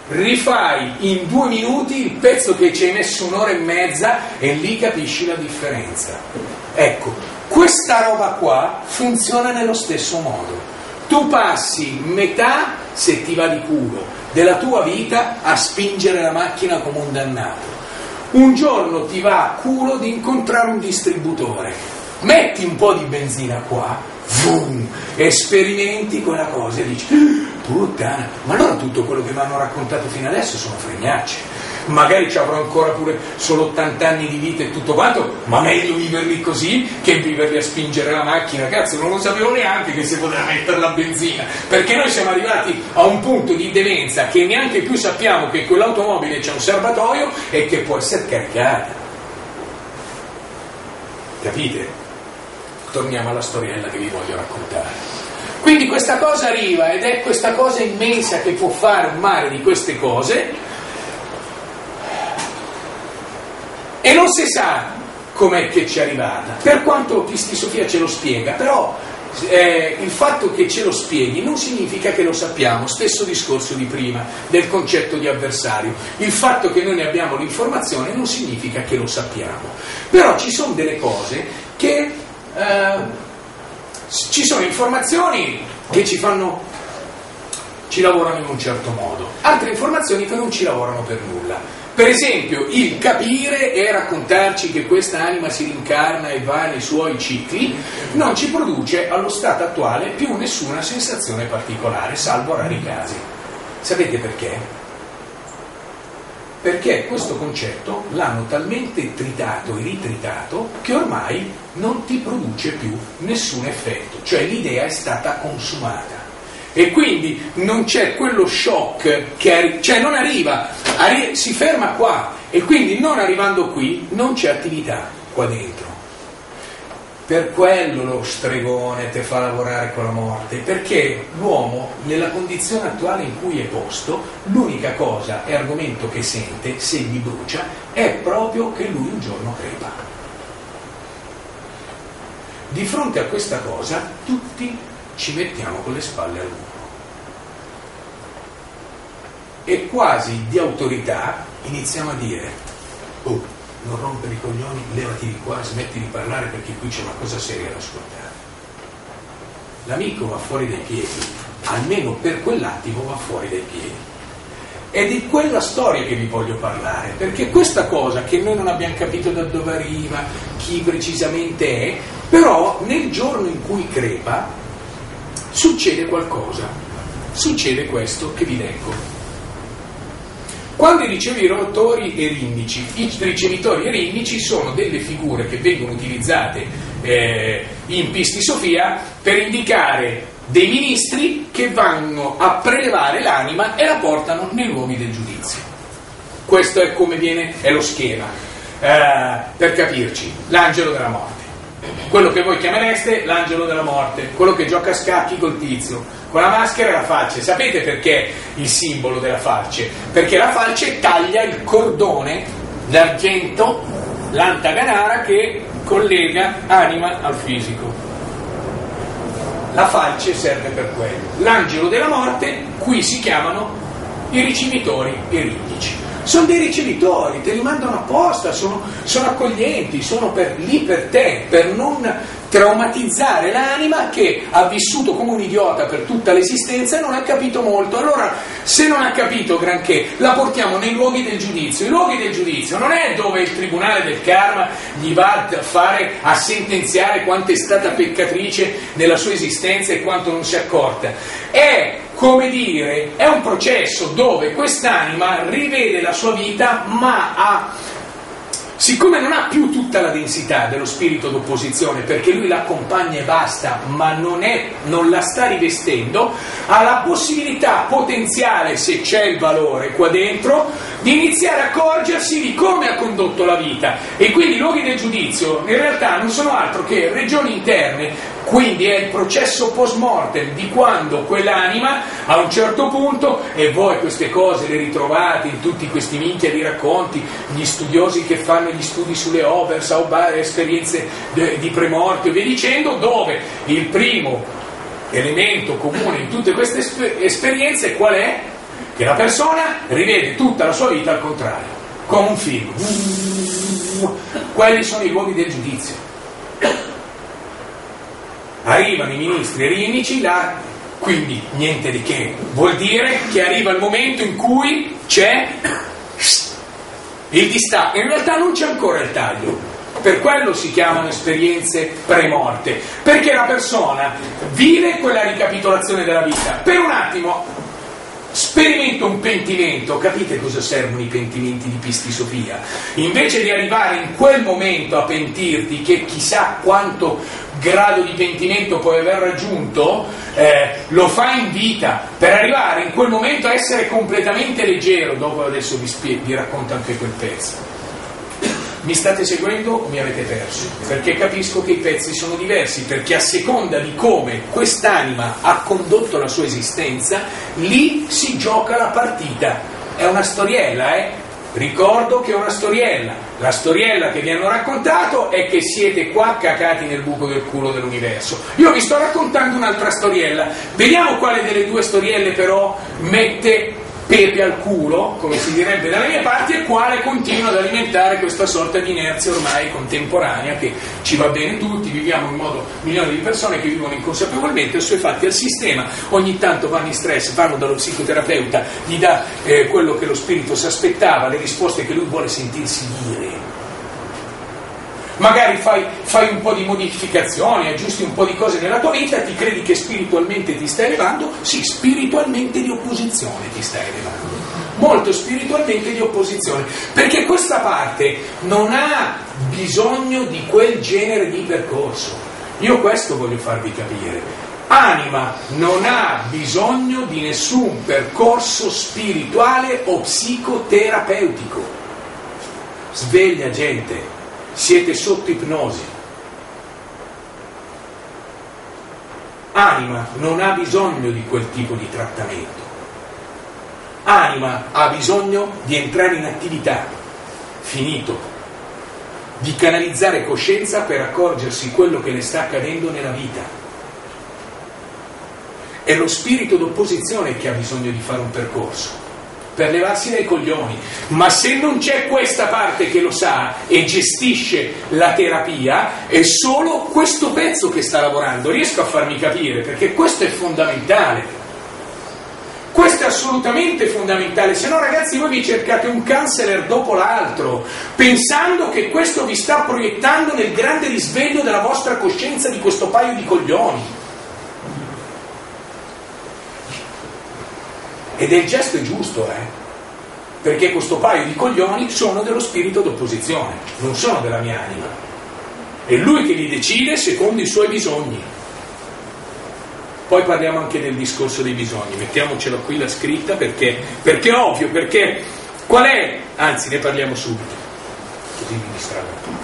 rifai in due minuti il pezzo che ci hai messo un'ora e mezza e lì capisci la differenza. Ecco, questa roba qua funziona nello stesso modo. Tu passi metà, se ti va di culo, della tua vita a spingere la macchina come un dannato. Un giorno ti va a culo di incontrare un distributore. Metti un po' di benzina qua, boom, esperimenti quella cosa e dici puttana, ma allora tutto quello che mi hanno raccontato fino adesso sono fregnacce. Magari ci avrò ancora pure solo 80 anni di vita e tutto quanto, ma meglio viverli così che viverli a spingere la macchina. Cazzo, non lo sapevo neanche che si poteva mettere la benzina, perché noi siamo arrivati a un punto di demenza che neanche più sappiamo che quell'automobile c'è un serbatoio e che può essere caricata. Capite? Torniamo alla storiella che vi voglio raccontare. Quindi questa cosa arriva ed è questa cosa immensa che può fare un mare di queste cose. E non si sa com'è che ci è arrivata, per quanto Cristi Sofia ce lo spiega, però eh, il fatto che ce lo spieghi non significa che lo sappiamo, stesso discorso di prima del concetto di avversario, il fatto che noi ne abbiamo l'informazione non significa che lo sappiamo, però ci sono delle cose che... Eh, ci sono informazioni che ci fanno, ci lavorano in un certo modo, altre informazioni che non ci lavorano per nulla. Per esempio, il capire e raccontarci che questa anima si rincarna e va nei suoi cicli non ci produce allo stato attuale più nessuna sensazione particolare, salvo rari casi. Sapete perché? Perché questo concetto l'hanno talmente tritato e ritritato che ormai non ti produce più nessun effetto, cioè l'idea è stata consumata. E quindi non c'è quello shock che arri- cioè non arriva, arri- si ferma qua e quindi non arrivando qui non c'è attività qua dentro. Per quello lo stregone ti fa lavorare con la morte, perché l'uomo nella condizione attuale in cui è posto, l'unica cosa e argomento che sente, se gli brucia, è proprio che lui un giorno crepa. Di fronte a questa cosa tutti ci mettiamo con le spalle al muro. E quasi di autorità iniziamo a dire, oh, non rompere i coglioni, levati di qua, smetti di parlare perché qui c'è una cosa seria da ascoltare. L'amico va fuori dai piedi, almeno per quell'attimo va fuori dai piedi. È di quella storia che vi voglio parlare, perché questa cosa che noi non abbiamo capito da dove arriva, chi precisamente è, però nel giorno in cui crepa succede qualcosa, succede questo che vi leggo. Quando i ricevitori erinnici, i ricevitori erinnici sono delle figure che vengono utilizzate eh, in Pisti Sofia per indicare dei ministri che vanno a prelevare l'anima e la portano nei luoghi del giudizio. Questo è come viene, è lo schema. Eh, per capirci, l'angelo della morte. Quello che voi chiamereste l'angelo della morte, quello che gioca a scacchi col tizio, con la maschera e la falce. Sapete perché il simbolo della falce? Perché la falce taglia il cordone d'argento, l'antaganara che collega anima al fisico. La falce serve per quello. L'angelo della morte, qui si chiamano i ricevitori eridici. Sono dei ricevitori, te li mandano apposta, sono, sono accoglienti, sono per, lì per te, per non traumatizzare l'anima che ha vissuto come un idiota per tutta l'esistenza e non ha capito molto. Allora, se non ha capito granché, la portiamo nei luoghi del giudizio. I luoghi del giudizio non è dove il tribunale del karma gli va a fare a sentenziare quanto è stata peccatrice nella sua esistenza e quanto non si è accorta. È come dire, è un processo dove quest'anima rivede la sua vita ma ha Siccome non ha più tutta la densità dello spirito d'opposizione, perché lui l'accompagna e basta, ma non, è, non, la sta rivestendo, ha la possibilità potenziale, se c'è il valore qua dentro, di iniziare a accorgersi di come ha condotto la vita. E quindi i luoghi del giudizio in realtà non sono altro che regioni interne quindi è il processo post mortem di quando quell'anima a un certo punto, e voi queste cose le ritrovate in tutti questi minchia di racconti, gli studiosi che fanno gli studi sulle overs, esperienze di premorte e via dicendo, dove il primo elemento comune in tutte queste esperienze qual è? Che la persona rivede tutta la sua vita al contrario, come un film. Quelli sono i luoghi del giudizio arrivano i ministri erinici là, quindi niente di che, vuol dire che arriva il momento in cui c'è il distacco, in realtà non c'è ancora il taglio, per quello si chiamano esperienze premorte, perché la persona vive quella ricapitolazione della vita, per un attimo sperimenta un pentimento, capite cosa servono i pentimenti di Pisti Sofia? Invece di arrivare in quel momento a pentirti, che chissà quanto grado di pentimento puoi aver raggiunto, eh, lo fa in vita per arrivare in quel momento a essere completamente leggero. Dopo adesso vi, spie- vi racconto anche quel pezzo. Mi state seguendo o mi avete perso? Perché capisco che i pezzi sono diversi, perché a seconda di come quest'anima ha condotto la sua esistenza, lì si gioca la partita. È una storiella, eh? Ricordo che è una storiella. La storiella che vi hanno raccontato è che siete qua cacati nel buco del culo dell'universo. Io vi sto raccontando un'altra storiella. Vediamo quale delle due storielle però mette pepe al culo, come si direbbe dalle mie parti, e quale continua ad alimentare questa sorta di inerzia ormai contemporanea che ci va bene tutti, viviamo in modo milioni di persone che vivono inconsapevolmente, assuefatti al sistema, ogni tanto vanno in stress, vanno dallo psicoterapeuta, gli dà eh, quello che lo spirito si aspettava, le risposte che lui vuole sentirsi dire magari fai, fai, un po' di modificazioni, aggiusti un po' di cose nella tua vita, ti credi che spiritualmente ti stai elevando, sì, spiritualmente di opposizione ti stai elevando, molto spiritualmente di opposizione, perché questa parte non ha bisogno di quel genere di percorso. Io questo voglio farvi capire. Anima non ha bisogno di nessun percorso spirituale o psicoterapeutico. Sveglia gente, siete sotto ipnosi. Anima non ha bisogno di quel tipo di trattamento. Anima ha bisogno di entrare in attività, finito, di canalizzare coscienza per accorgersi quello che le sta accadendo nella vita. È lo spirito d'opposizione che ha bisogno di fare un percorso per levarsi dai coglioni, ma se non c'è questa parte che lo sa e gestisce la terapia, è solo questo pezzo che sta lavorando. Riesco a farmi capire perché questo è fondamentale. Questo è assolutamente fondamentale, se no ragazzi voi vi cercate un counselor dopo l'altro, pensando che questo vi sta proiettando nel grande risveglio della vostra coscienza di questo paio di coglioni. Ed è il gesto giusto, eh? Perché questo paio di coglioni sono dello spirito d'opposizione, non sono della mia anima. È lui che li decide secondo i suoi bisogni. Poi parliamo anche del discorso dei bisogni, mettiamocela qui la scritta perché, perché è ovvio, perché qual è, anzi ne parliamo subito, così mi distraggo.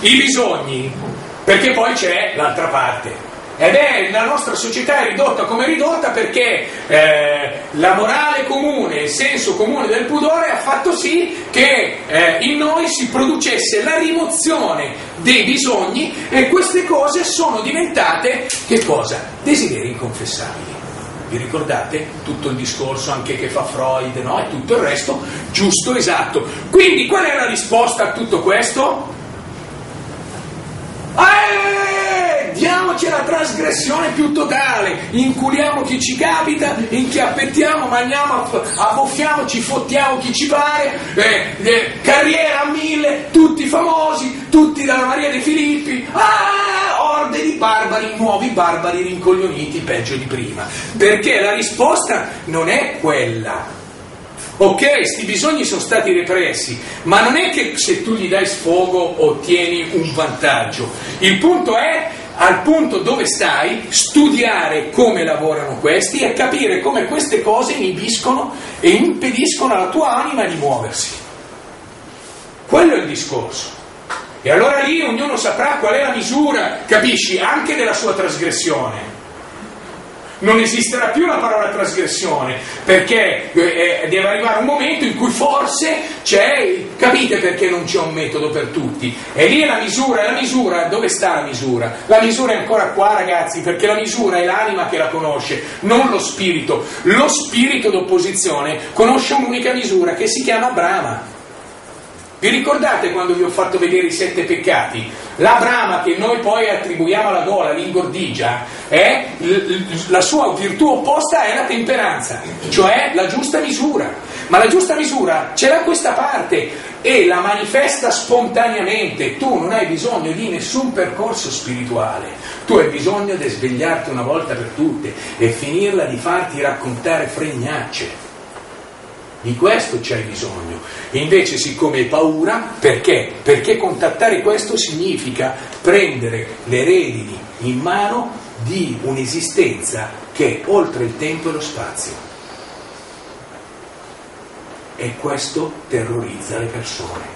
I bisogni, perché poi c'è l'altra parte, ed è la nostra società ridotta come ridotta perché eh, la morale comune, il senso comune del pudore ha fatto sì che eh, in noi si producesse la rimozione dei bisogni e queste cose sono diventate che cosa? Desideri inconfessabili. Vi ricordate tutto il discorso anche che fa Freud no? e tutto il resto? Giusto, esatto. Quindi qual è la risposta a tutto questo? Eh, diamoci la trasgressione più totale, inculiamo chi ci capita, inchiappettiamo, mangiamo, abboffiamo, ci fottiamo chi ci pare, eh, eh, carriera a mille, tutti famosi, tutti dalla Maria De Filippi, ah, orde di barbari, nuovi barbari rincoglioniti peggio di prima, perché la risposta non è quella. Ok, questi bisogni sono stati repressi, ma non è che se tu gli dai sfogo ottieni un vantaggio. Il punto è al punto dove stai, studiare come lavorano questi e capire come queste cose inibiscono e impediscono alla tua anima di muoversi. Quello è il discorso. E allora lì ognuno saprà qual è la misura, capisci, anche della sua trasgressione. Non esisterà più la parola trasgressione, perché eh, eh, deve arrivare un momento in cui forse c'è, capite perché non c'è un metodo per tutti? E lì è la misura, la misura, dove sta la misura? La misura è ancora qua ragazzi, perché la misura è l'anima che la conosce, non lo spirito. Lo spirito d'opposizione conosce un'unica misura che si chiama Brahma. Vi ricordate quando vi ho fatto vedere i sette peccati? La brama che noi poi attribuiamo alla gola, l'ingordigia, è, la sua virtù opposta è la temperanza, cioè la giusta misura. Ma la giusta misura ce l'ha questa parte e la manifesta spontaneamente. Tu non hai bisogno di nessun percorso spirituale, tu hai bisogno di svegliarti una volta per tutte e finirla di farti raccontare fregnacce. Di questo c'hai bisogno. Invece, siccome hai paura, perché? Perché contattare questo significa prendere le redini in mano di un'esistenza che è oltre il tempo e lo spazio. E questo terrorizza le persone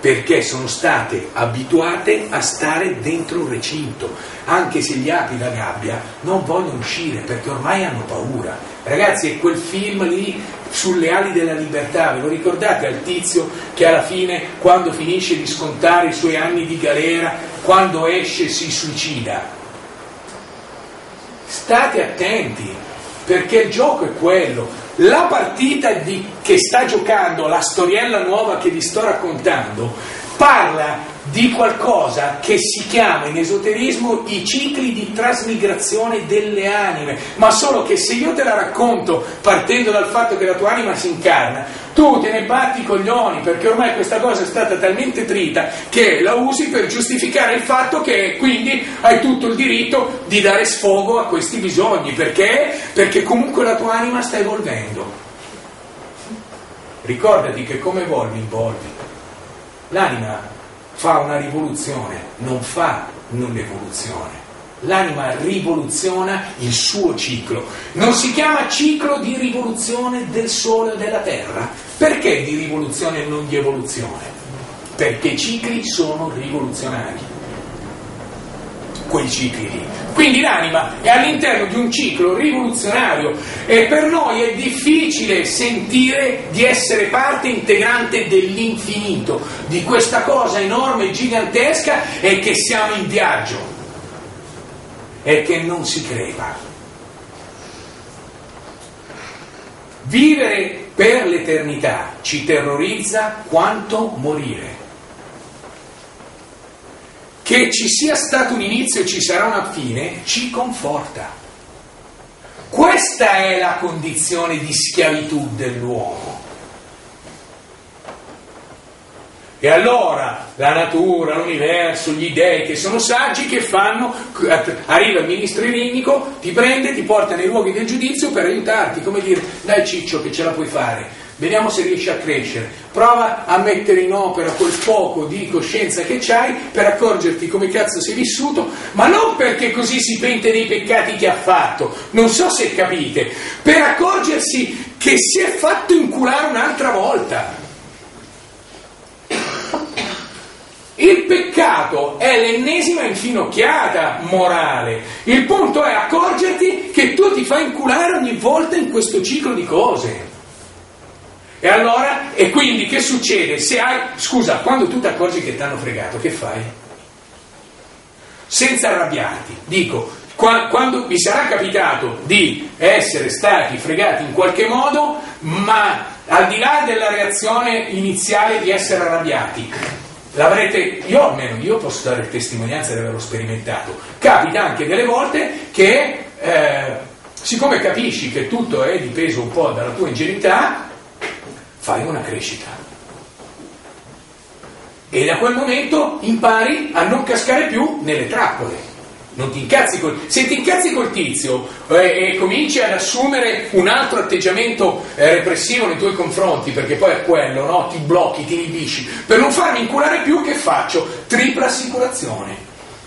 perché sono state abituate a stare dentro un recinto, anche se gli apri la gabbia non vogliono uscire perché ormai hanno paura. Ragazzi, è quel film lì sulle ali della libertà, ve lo ricordate al tizio che alla fine, quando finisce di scontare i suoi anni di galera, quando esce si suicida? State attenti, perché il gioco è quello. La partita di, che sta giocando, la storiella nuova che vi sto raccontando, parla di qualcosa che si chiama in esoterismo i cicli di trasmigrazione delle anime, ma solo che se io te la racconto partendo dal fatto che la tua anima si incarna, tu te ne batti i coglioni perché ormai questa cosa è stata talmente trita che la usi per giustificare il fatto che quindi hai tutto il diritto di dare sfogo a questi bisogni, perché? Perché comunque la tua anima sta evolvendo. Ricordati che come evolvi, involvi. L'anima fa una rivoluzione, non fa un'evoluzione. L'anima rivoluziona il suo ciclo. Non si chiama ciclo di rivoluzione del Sole o della Terra. Perché di rivoluzione e non di evoluzione? Perché i cicli sono rivoluzionari quei cicli lì. Quindi l'anima è all'interno di un ciclo rivoluzionario e per noi è difficile sentire di essere parte integrante dell'infinito, di questa cosa enorme e gigantesca e che siamo in viaggio e che non si creva. Vivere per l'eternità ci terrorizza quanto morire. Che ci sia stato un inizio e ci sarà una fine ci conforta. Questa è la condizione di schiavitù dell'uomo. E allora la natura, l'universo, gli dei che sono saggi che fanno, arriva il ministro irinico, ti prende, ti porta nei luoghi del giudizio per aiutarti, come dire, dai ciccio che ce la puoi fare, Vediamo se riesci a crescere. Prova a mettere in opera quel poco di coscienza che hai per accorgerti come cazzo sei vissuto, ma non perché così si pente dei peccati che ha fatto. Non so se capite. Per accorgersi che si è fatto inculare un'altra volta. Il peccato è l'ennesima infinocchiata morale. Il punto è accorgerti che tu ti fai inculare ogni volta in questo ciclo di cose. E allora, e quindi che succede? Se hai, scusa, quando tu ti accorgi che ti hanno fregato, che fai? Senza arrabbiarti, dico, qua, quando vi sarà capitato di essere stati fregati in qualche modo, ma al di là della reazione iniziale di essere arrabbiati, l'avrete, io almeno io posso dare testimonianza di averlo sperimentato, capita anche delle volte che eh, siccome capisci che tutto è dipeso un po' dalla tua ingenuità, fai una crescita. E da quel momento impari a non cascare più nelle trappole. Non ti incazzi col... Se ti incazzi col tizio eh, e cominci ad assumere un altro atteggiamento eh, repressivo nei tuoi confronti, perché poi è quello, no? Ti blocchi, ti inibisci. Per non farmi inculare più, che faccio? Tripla assicurazione.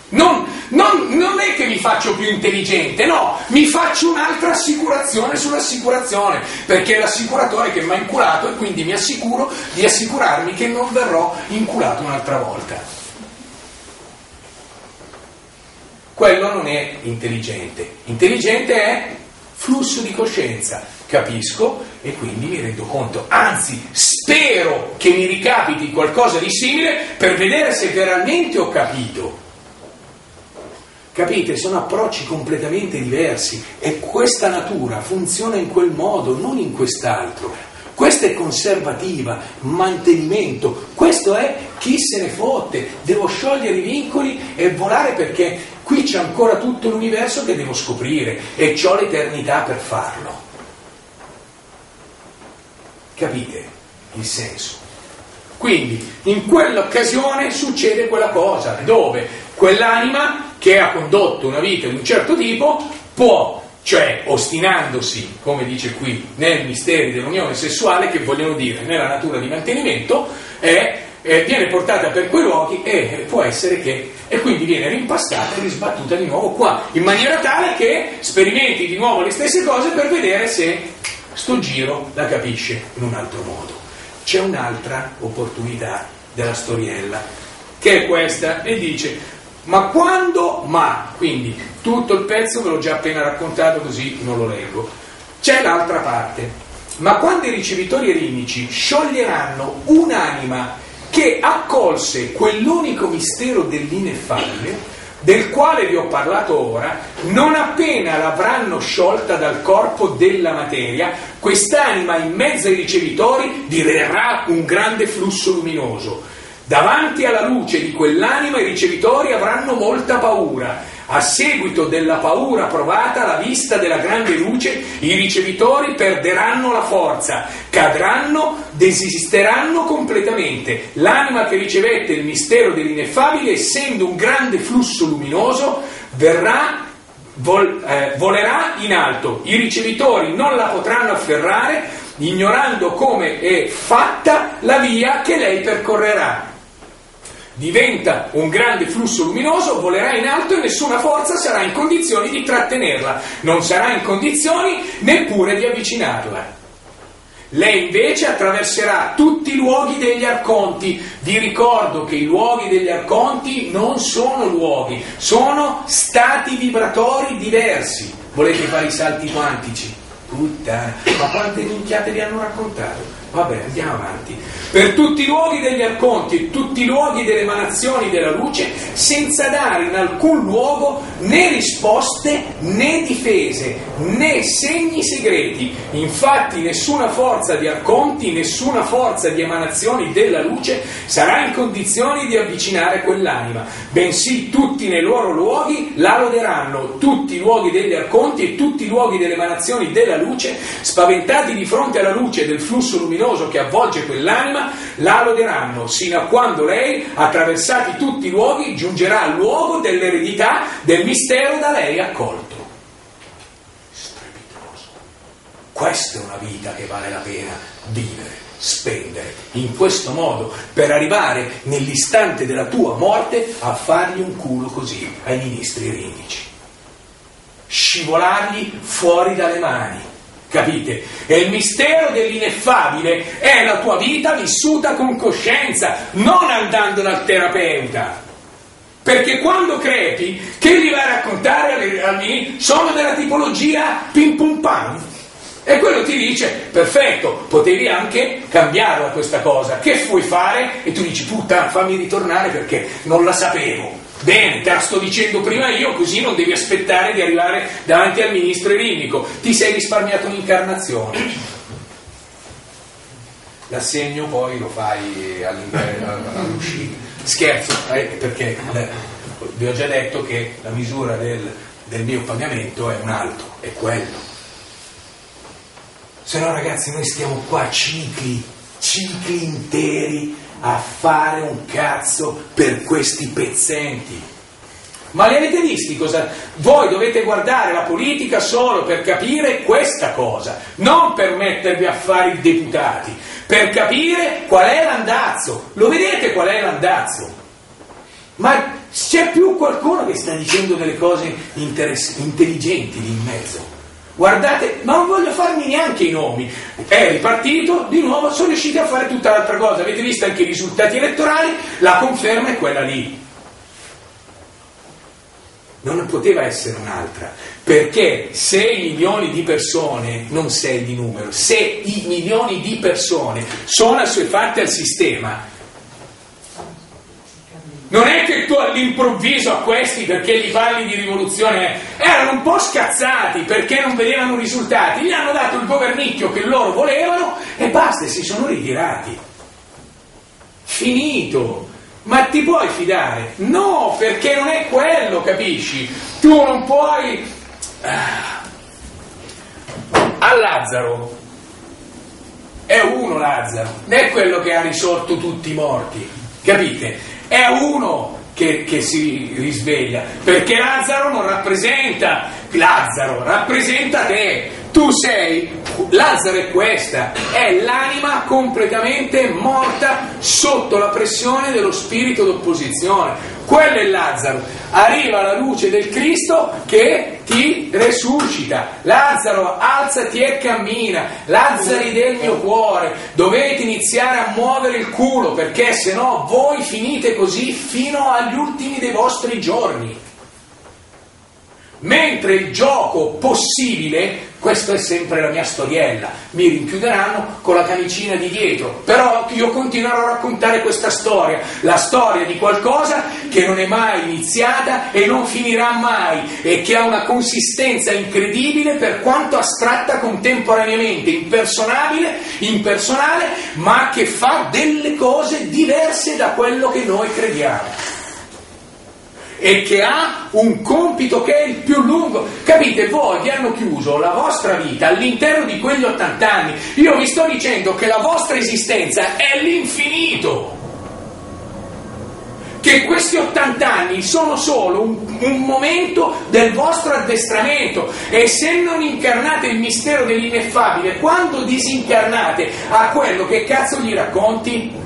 Non, non, non, è che mi faccio più intelligente, no, mi faccio un'altra assicurazione sull'assicurazione, perché è l'assicuratore che mi ha inculato e quindi mi assicuro di assicurarmi che non verrò inculato un'altra volta. Quello non è intelligente. Intelligente è flusso di coscienza. Capisco e quindi mi rendo conto, anzi spero che mi ricapiti qualcosa di simile per vedere se veramente ho capito Capite? Sono approcci completamente diversi e questa natura funziona in quel modo, non in quest'altro. Questa è conservativa, mantenimento, questo è chi se ne fotte, devo sciogliere i vincoli e volare perché qui c'è ancora tutto l'universo che devo scoprire e ho l'eternità per farlo. Capite il senso? Quindi in quell'occasione succede quella cosa, dove quell'anima che ha condotto una vita di un certo tipo può, cioè ostinandosi, come dice qui, nel mistero dell'unione sessuale, che vogliono dire nella natura di mantenimento, è, eh, viene portata per quei luoghi e può essere che, e quindi viene rimpastata e risbattuta di nuovo qua, in maniera tale che sperimenti di nuovo le stesse cose per vedere se sto giro la capisce in un altro modo. C'è un'altra opportunità della storiella, che è questa, e dice ma quando? Ma, quindi tutto il pezzo ve l'ho già appena raccontato così non lo leggo. C'è l'altra parte. Ma quando i ricevitori erinici scioglieranno un'anima che accolse quell'unico mistero dell'ineffabile, del quale vi ho parlato ora, non appena l'avranno sciolta dal corpo della materia, quest'anima in mezzo ai ricevitori diverrà un grande flusso luminoso Davanti alla luce di quell'anima i ricevitori avranno molta paura. A seguito della paura provata alla vista della grande luce, i ricevitori perderanno la forza, cadranno, desisteranno completamente. L'anima che ricevette il mistero dell'ineffabile, essendo un grande flusso luminoso, verrà Vol, eh, volerà in alto, i ricevitori non la potranno afferrare, ignorando come è fatta la via che lei percorrerà diventa un grande flusso luminoso, volerà in alto e nessuna forza sarà in condizioni di trattenerla, non sarà in condizioni neppure di avvicinarla. Lei invece attraverserà tutti i luoghi degli arconti. Vi ricordo che i luoghi degli arconti non sono luoghi, sono stati vibratori diversi. Volete fare i salti quantici? Puttana, ma quante minchiate vi hanno raccontato? Vabbè, andiamo avanti. Per tutti i luoghi degli arconti tutti i luoghi delle emanazioni della luce, senza dare in alcun luogo né risposte né difese, né segni segreti. Infatti nessuna forza di arconti, nessuna forza di emanazioni della luce sarà in condizioni di avvicinare quell'anima, bensì tutti nei loro luoghi la loderanno, tutti i luoghi degli arconti e tutti i luoghi delle emanazioni della luce, spaventati di fronte alla luce del flusso luminoso luminoso che avvolge quell'anima, la loderanno, sino a quando lei, attraversati tutti i luoghi, giungerà al luogo dell'eredità del mistero da lei accolto. Strepitoso. Questa è una vita che vale la pena vivere spendere in questo modo per arrivare nell'istante della tua morte a fargli un culo così ai ministri erinici. Scivolargli fuori dalle mani, Capite? E il mistero dell'ineffabile è la tua vita vissuta con coscienza, non andando dal terapeuta. Perché quando crepi, che gli vai a raccontare a me? Sono della tipologia pim pum pam. E quello ti dice, perfetto, potevi anche cambiarla questa cosa. Che vuoi fare? E tu dici, puttana, fammi ritornare perché non la sapevo. Bene, te la sto dicendo prima io, così non devi aspettare di arrivare davanti al ministro erinico. Ti sei risparmiato un'incarnazione. L'assegno poi lo fai all'uscita. Scherzo, eh, perché eh, vi ho già detto che la misura del, del mio pagamento è un alto, è quello. Se no ragazzi noi stiamo qua cicli, cicli interi a fare un cazzo per questi pezzenti. Ma li avete visti cosa? Voi dovete guardare la politica solo per capire questa cosa, non per mettervi a fare i deputati, per capire qual è l'andazzo. Lo vedete qual è l'andazzo? Ma c'è più qualcuno che sta dicendo delle cose intelligenti lì in mezzo. Guardate, ma non voglio farmi neanche i nomi. È ripartito, di nuovo sono riusciti a fare tutta l'altra cosa. Avete visto anche i risultati elettorali, la conferma è quella lì. Non poteva essere un'altra, perché se i milioni di persone, non sei di numero, se i milioni di persone sono assuefatte al sistema, non è che tu all'improvviso a questi, perché gli parli di rivoluzione, erano un po' scazzati perché non vedevano risultati, gli hanno dato il governicchio che loro volevano e basta, si sono ritirati. Finito. Ma ti puoi fidare? No, perché non è quello, capisci? Tu non puoi... Ah. A Lazzaro è uno Lazzaro, non è quello che ha risorto tutti i morti, capite? È uno che, che, si risveglia, perché Lazzaro non rappresenta Lazzaro, rappresenta te. Tu sei, Lazzaro è questa, è l'anima completamente morta sotto la pressione dello spirito d'opposizione. Quello è Lazzaro. Arriva la luce del Cristo che ti resuscita. Lazzaro, alzati e cammina. Lazzari del mio cuore, dovete iniziare a muovere il culo perché se no voi finite così fino agli ultimi dei vostri giorni. Mentre il gioco possibile, questa è sempre la mia storiella, mi rinchiuderanno con la camicina di dietro, però io continuerò a raccontare questa storia, la storia di qualcosa che non è mai iniziata e non finirà mai e che ha una consistenza incredibile per quanto astratta contemporaneamente, impersonabile, impersonale, ma che fa delle cose diverse da quello che noi crediamo e che ha un compito che è il più lungo. Capite? Voi vi hanno chiuso la vostra vita all'interno di quegli 80 anni. Io vi sto dicendo che la vostra esistenza è l'infinito. Che questi 80 anni sono solo un, un momento del vostro addestramento e se non incarnate il mistero dell'ineffabile, quando disincarnate a quello che cazzo gli racconti?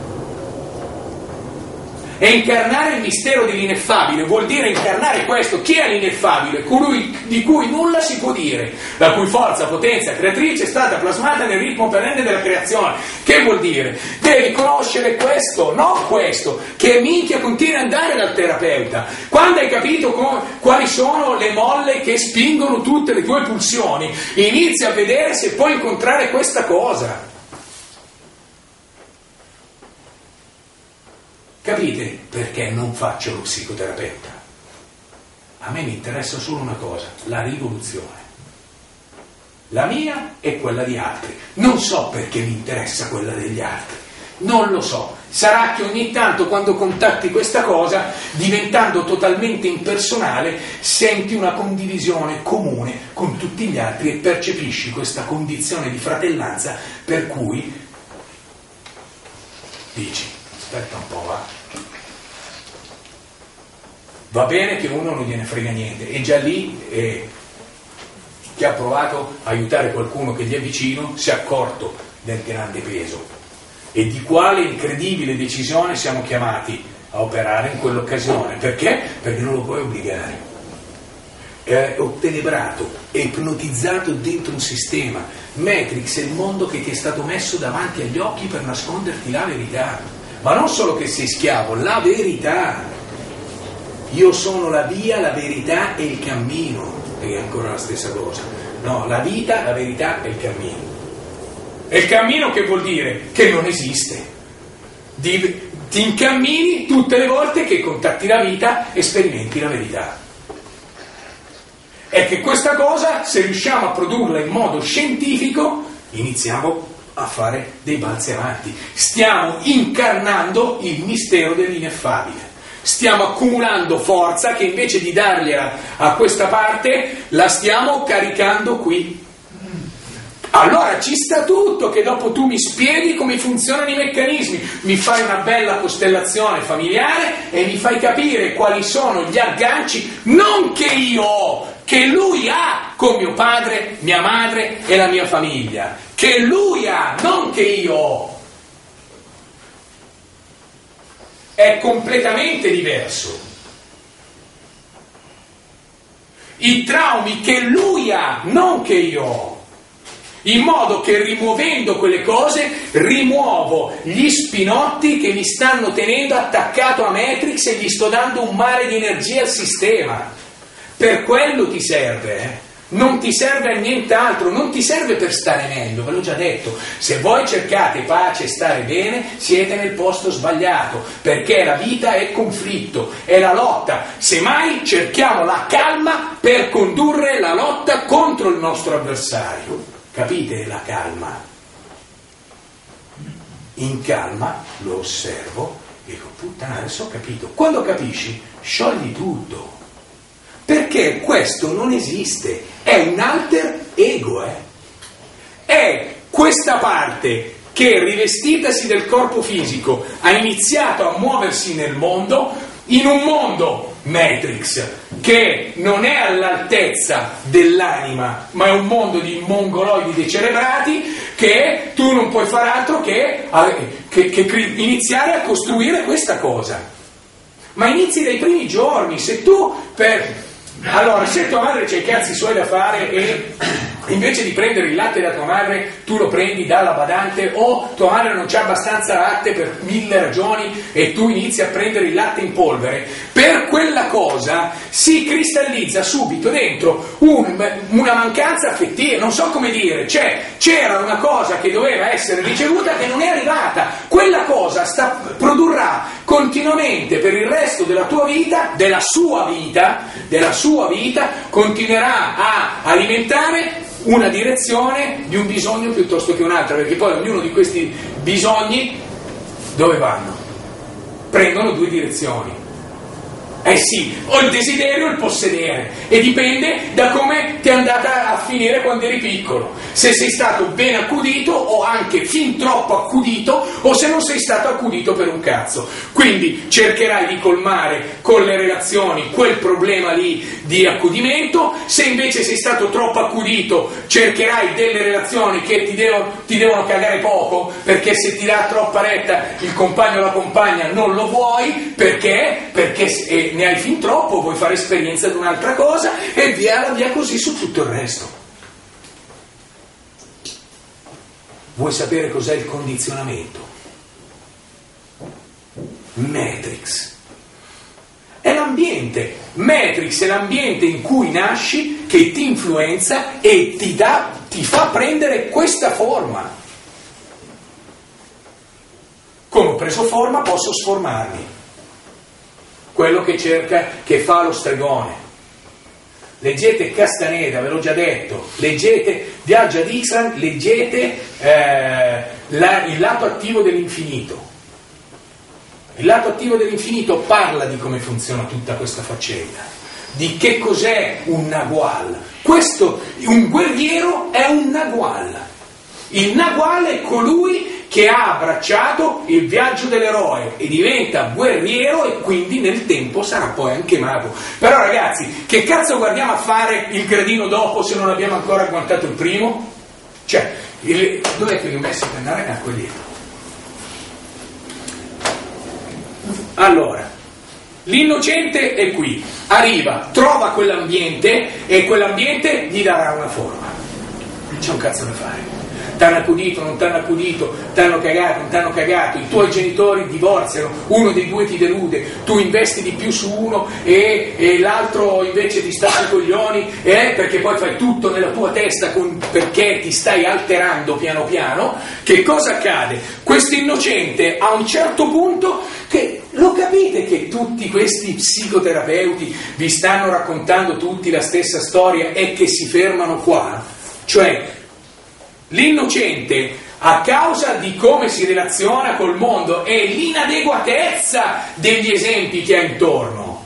E incarnare il mistero dell'ineffabile vuol dire incarnare questo. Chi è l'ineffabile? Colui di cui nulla si può dire, la cui forza, potenza, creatrice è stata plasmata nel ritmo perenne della creazione. Che vuol dire? Devi conoscere questo, non questo, che minchia continua ad andare dal terapeuta. Quando hai capito come, quali sono le molle che spingono tutte le tue pulsioni, inizia a vedere se puoi incontrare questa cosa. Capite perché non faccio lo psicoterapeuta? A me mi interessa solo una cosa, la rivoluzione. La mia e quella di altri. Non so perché mi interessa quella degli altri. Non lo so. Sarà che ogni tanto quando contatti questa cosa, diventando totalmente impersonale, senti una condivisione comune con tutti gli altri e percepisci questa condizione di fratellanza per cui dici aspetta un po', va. Va bene che uno non gliene frega niente, e già lì eh, chi ha provato a aiutare qualcuno che gli è vicino si è accorto del grande peso e di quale incredibile decisione siamo chiamati a operare in quell'occasione. Perché? Perché non lo puoi obbligare. È ottenebrato, è ipnotizzato dentro un sistema. Matrix è il mondo che ti è stato messo davanti agli occhi per nasconderti la verità ma non solo che sei schiavo, la verità. Io sono la via, la verità e il cammino, è ancora la stessa cosa. No, la vita, la verità e il cammino. E il cammino che vuol dire? Che non esiste. Ti, ti incammini tutte le volte che contatti la vita e sperimenti la verità. E che questa cosa, se riusciamo a produrla in modo scientifico, iniziamo a fare dei balzi avanti. Stiamo incarnando il mistero dell'ineffabile. Stiamo accumulando forza che invece di dargliela a questa parte la stiamo caricando qui. Allora ci sta tutto che dopo tu mi spieghi come funzionano i meccanismi, mi fai una bella costellazione familiare e mi fai capire quali sono gli agganci, non che io ho, che lui ha con mio padre, mia madre e la mia famiglia che lui ha, non che io ho. È completamente diverso. i traumi che lui ha, non che io ho. In modo che rimuovendo quelle cose rimuovo gli spinotti che mi stanno tenendo attaccato a Matrix e gli sto dando un mare di energia al sistema. Per quello ti serve, eh? non ti serve a nient'altro, non ti serve per stare meglio, ve l'ho già detto. Se voi cercate pace e stare bene, siete nel posto sbagliato, perché la vita è conflitto, è la lotta. Semmai cerchiamo la calma per condurre la lotta contro il nostro avversario. Capite la calma? In calma lo osservo e dico, puttana, adesso ho capito. Quando capisci, sciogli tutto perché questo non esiste, è un alter ego, eh? è questa parte che rivestitasi del corpo fisico ha iniziato a muoversi nel mondo, in un mondo Matrix che non è all'altezza dell'anima, ma è un mondo di mongoloidi decerebrati che tu non puoi fare altro che, che, che iniziare a costruire questa cosa. Ma inizi dai primi giorni, se tu per allora, se tua madre c'è i cazzi suoi da fare e invece di prendere il latte da tua madre tu lo prendi dalla badante o tua madre non c'ha abbastanza latte per mille ragioni e tu inizi a prendere il latte in polvere, per quella cosa si cristallizza subito dentro un, una mancanza affettiva, non so come dire, cioè c'era una cosa che doveva essere ricevuta che non è arrivata, quella cosa sta, produrrà continuamente per il resto della tua vita, della sua vita, della sua vita, continuerà a alimentare una direzione di un bisogno piuttosto che un'altra, perché poi ognuno di questi bisogni dove vanno? Prendono due direzioni. Eh sì, o il desiderio o il possedere e dipende da come ti è andata a finire quando eri piccolo. Se sei stato ben accudito o anche fin troppo accudito o se non sei stato accudito per un cazzo. Quindi cercherai di colmare con le relazioni quel problema lì di accudimento, se invece sei stato troppo accudito cercherai delle relazioni che ti devono, ti devono cagare poco perché se ti dà troppa retta il compagno o la compagna non lo vuoi perché? Perché eh, ne hai fin troppo, vuoi fare esperienza di un'altra cosa e via via così su tutto il resto. Vuoi sapere cos'è il condizionamento? Matrix. È l'ambiente. Matrix è l'ambiente in cui nasci che ti influenza e ti, dà, ti fa prendere questa forma. Come ho preso forma posso sformarmi quello che cerca, che fa lo stregone. Leggete Castaneda, ve l'ho già detto, leggete Viaggia di Ixran, leggete eh, la, il lato attivo dell'infinito. Il lato attivo dell'infinito parla di come funziona tutta questa faccenda, di che cos'è un Nagual. Questo, un guerriero è un Nagual. Il Nagual è colui che ha abbracciato il viaggio dell'eroe e diventa guerriero e quindi nel tempo sarà poi anche mago. Però ragazzi, che cazzo guardiamo a fare il gradino dopo se non abbiamo ancora agguantato il primo? Cioè, il... dov'è che li ho messi per andare a quelli? Allora, l'innocente è qui, arriva, trova quell'ambiente e quell'ambiente gli darà una forma. Non c'è un cazzo da fare t'hanno accudito, non t'hanno accudito, t'hanno cagato, non t'hanno cagato, i tuoi genitori divorziano, uno dei due ti delude, tu investi di più su uno e, e l'altro invece ti sta sui coglioni, eh, perché poi fai tutto nella tua testa con, perché ti stai alterando piano piano, che cosa accade? Questo innocente a un certo punto che lo capite che tutti questi psicoterapeuti vi stanno raccontando tutti la stessa storia e che si fermano qua? Cioè, L'innocente, a causa di come si relaziona col mondo e l'inadeguatezza degli esempi che ha intorno.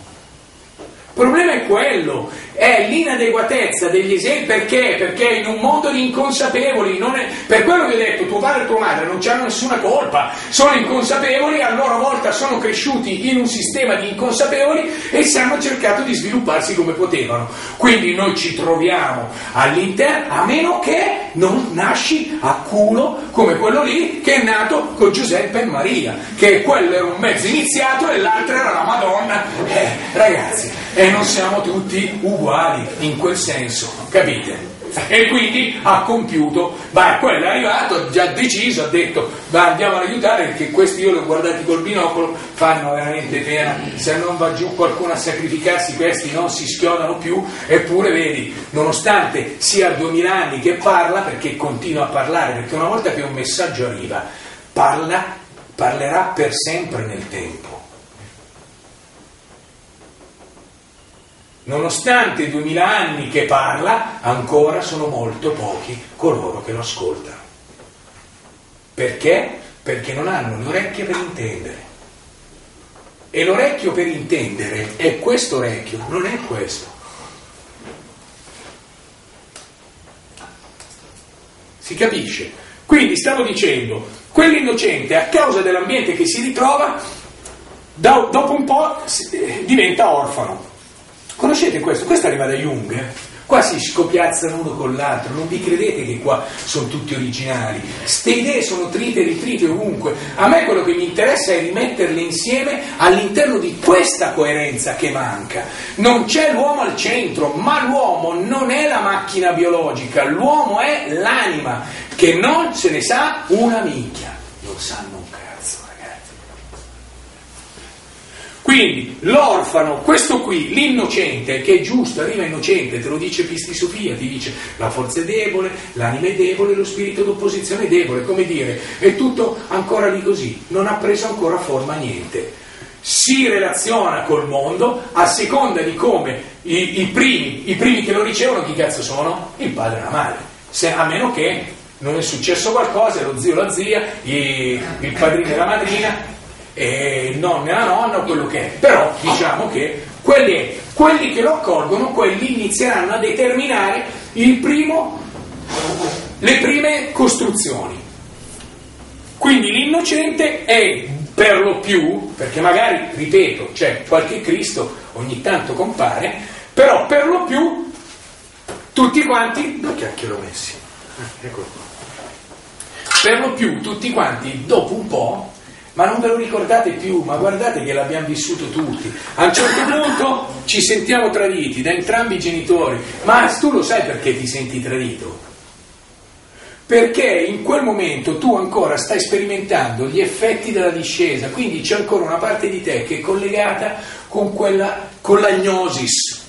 Il problema è quello, è l'inadeguatezza degli esempi, perché? Perché in un mondo di inconsapevoli, è, per quello che ho detto, tuo padre e tua madre non hanno nessuna colpa, sono inconsapevoli, a loro volta sono cresciuti in un sistema di inconsapevoli e si hanno cercato di svilupparsi come potevano. Quindi noi ci troviamo all'interno, a meno che non nasci a culo come quello lì che è nato con Giuseppe e Maria, che quello era un mezzo iniziato e l'altro era la Madonna. Eh, ragazzi, e non siamo tutti uguali in quel senso, capite? E quindi ha compiuto, ma quello è arrivato, già deciso, ha detto, va andiamo ad aiutare perché questi io li ho guardati col binocolo, fanno veramente pena, se non va giù qualcuno a sacrificarsi questi non si schiodano più, eppure vedi, nonostante sia 2000 anni che parla, perché continua a parlare, perché una volta che un messaggio arriva, parla, parlerà per sempre nel tempo. Nonostante 2000 anni che parla, ancora sono molto pochi coloro che lo ascoltano. Perché? Perché non hanno le orecchie per intendere. E l'orecchio per intendere è questo orecchio, non è questo. Si capisce? Quindi stavo dicendo, quell'innocente a causa dell'ambiente che si ritrova, dopo un po' diventa orfano Conoscete questo? Questo arriva da Jung. Eh? Qua si scopiazzano uno con l'altro, non vi credete che qua sono tutti originali. Ste idee sono trite e ritrite ovunque. A me quello che mi interessa è rimetterle insieme all'interno di questa coerenza che manca. Non c'è l'uomo al centro, ma l'uomo non è la macchina biologica, l'uomo è l'anima che non se ne sa una minchia. Non sanno Quindi l'orfano, questo qui, l'innocente, che è giusto, arriva innocente, te lo dice Pisti Sofia, ti dice la forza è debole, l'anima è debole, lo spirito d'opposizione è debole, come dire, è tutto ancora lì così, non ha preso ancora forma niente. Si relaziona col mondo a seconda di come i, i, primi, i primi che lo ricevono, chi cazzo sono? Il padre e la madre, Se, a meno che non è successo qualcosa, lo zio, la zia, i, il padrino e la madrina eh, la nonna, quello che è. Però diciamo che quelli, quelli che lo accolgono, quelli inizieranno a determinare primo, le prime costruzioni. Quindi l'innocente è per lo più, perché magari, ripeto, c'è qualche Cristo ogni tanto compare, però per lo più tutti quanti, dove cacchio l'ho messi? Eccolo qua. Per lo più tutti quanti, dopo un po', ma non ve lo ricordate più, ma guardate che l'abbiamo vissuto tutti. A un certo punto ci sentiamo traditi da entrambi i genitori, ma tu lo sai perché ti senti tradito? Perché in quel momento tu ancora stai sperimentando gli effetti della discesa, quindi c'è ancora una parte di te che è collegata con, quella, con l'agnosis,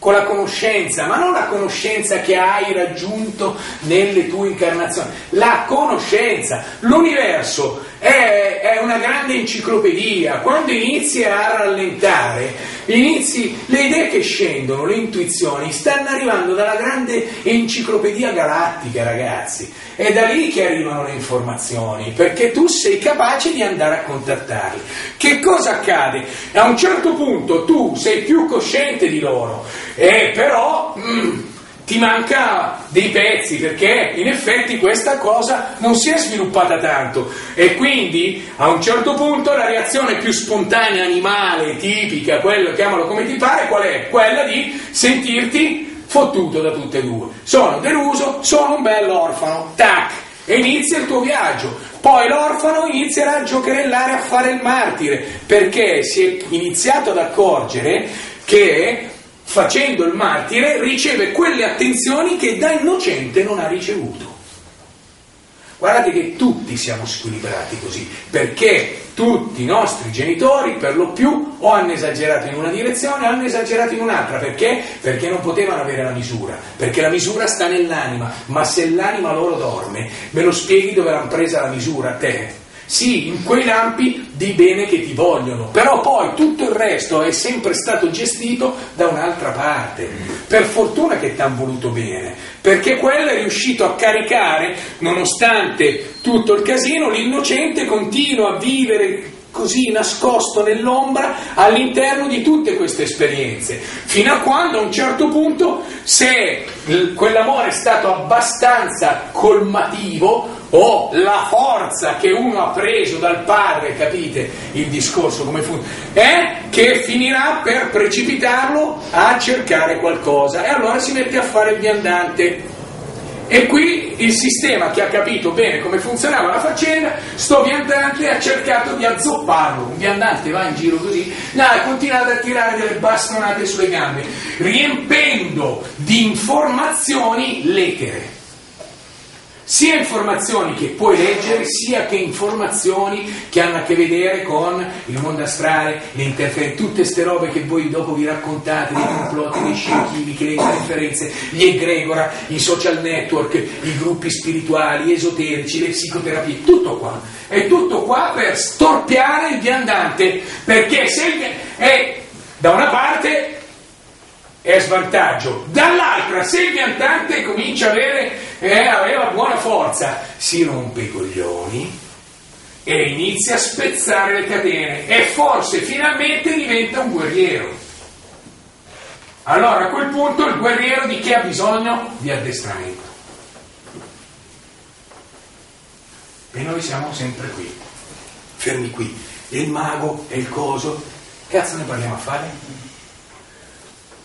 con la conoscenza, ma non la conoscenza che hai raggiunto nelle tue incarnazioni, la conoscenza. L'universo è, è, una grande enciclopedia, quando inizi a rallentare, inizi, le idee che scendono, le intuizioni, stanno arrivando dalla grande enciclopedia galattica, ragazzi, è da lì che arrivano le informazioni, perché tu sei capace di andare a contattarli. Che cosa accade? A un certo punto tu sei più cosciente di loro, e però... Mm, ti manca dei pezzi perché in effetti questa cosa non si è sviluppata tanto e quindi a un certo punto la reazione più spontanea, animale, tipica, quello chiamalo come ti pare, qual è? Quella di sentirti fottuto da tutte e due. Sono deluso, sono un bello orfano, tac, e inizia il tuo viaggio. Poi l'orfano inizierà a giocherellare a fare il martire perché si è iniziato ad accorgere che facendo il martire, riceve quelle attenzioni che da innocente non ha ricevuto. Guardate che tutti siamo squilibrati così, perché tutti i nostri genitori per lo più o hanno esagerato in una direzione o hanno esagerato in un'altra, perché? Perché non potevano avere la misura, perché la misura sta nell'anima, ma se l'anima loro dorme, me lo spieghi dove l'hanno presa la misura te? Sì, in quei lampi di bene che ti vogliono, però poi tutto il resto è sempre stato gestito da un'altra parte. Per fortuna che ti hanno voluto bene, perché quello è riuscito a caricare, nonostante tutto il casino, l'innocente continua a vivere così nascosto nell'ombra all'interno di tutte queste esperienze, fino a quando a un certo punto, se quell'amore è stato abbastanza colmativo, o la forza che uno ha preso dal padre, capite il discorso come funziona, è che finirà per precipitarlo a cercare qualcosa. E allora si mette a fare il viandante. E qui il sistema che ha capito bene come funzionava la faccenda, sto viandante ha cercato di azzopparlo. Un viandante va in giro così, no, ha continuato a tirare delle bastonate sulle gambe, riempendo di informazioni l'etere sia informazioni che puoi leggere, sia che informazioni che hanno a che vedere con il mondo astrale, le interferenze, tutte queste robe che voi dopo vi raccontate, dei complotti, dei scientifici, le interferenze, gli egregora, i social network, i gruppi spirituali, esoterici, le psicoterapie, tutto qua. È tutto qua per storpiare il viandante, perché se è da una parte è svantaggio, dall'altra se il piantante comincia a avere, eh, aveva buona forza, si rompe i coglioni e inizia a spezzare le catene e forse finalmente diventa un guerriero. Allora a quel punto il guerriero di che ha bisogno? Di addestramento. E noi siamo sempre qui, fermi qui. E il mago e il coso, cazzo ne parliamo a fare?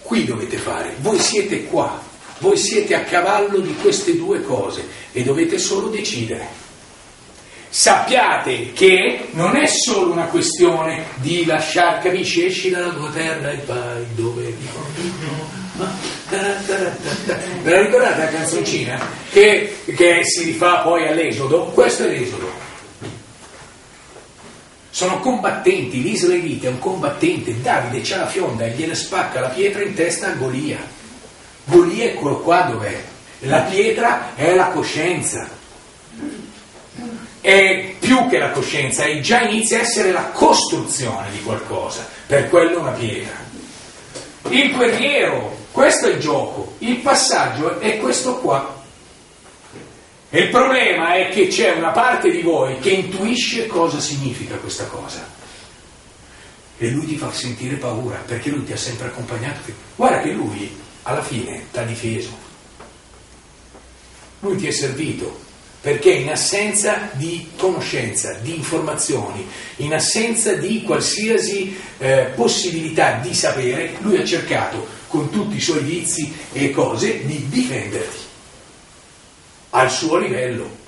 Qui dovete fare, voi siete qua, voi siete a cavallo di queste due cose e dovete solo decidere. Sappiate che non è solo una questione di lasciare, capisci, esci dalla tua terra e vai dove Ve la ricordate la canzoncina? Che, che si rifà poi all'Esodo? Questo è l'Esodo sono combattenti, l'israelita è un combattente, Davide c'ha la fionda e gliene spacca la pietra in testa a Golia. Golia eccolo qua dov'è? La pietra è la coscienza. È più che la coscienza, è già inizia a essere la costruzione di qualcosa, per quello una pietra. Il guerriero, questo è il gioco, il passaggio è questo qua. E il problema è che c'è una parte di voi che intuisce cosa significa questa cosa. E lui ti fa sentire paura, perché lui ti ha sempre accompagnato. Guarda che lui alla fine ti ha difeso. Lui ti è servito, perché in assenza di conoscenza, di informazioni, in assenza di qualsiasi eh, possibilità di sapere, lui ha cercato con tutti i suoi vizi e cose di difenderti al suo livello.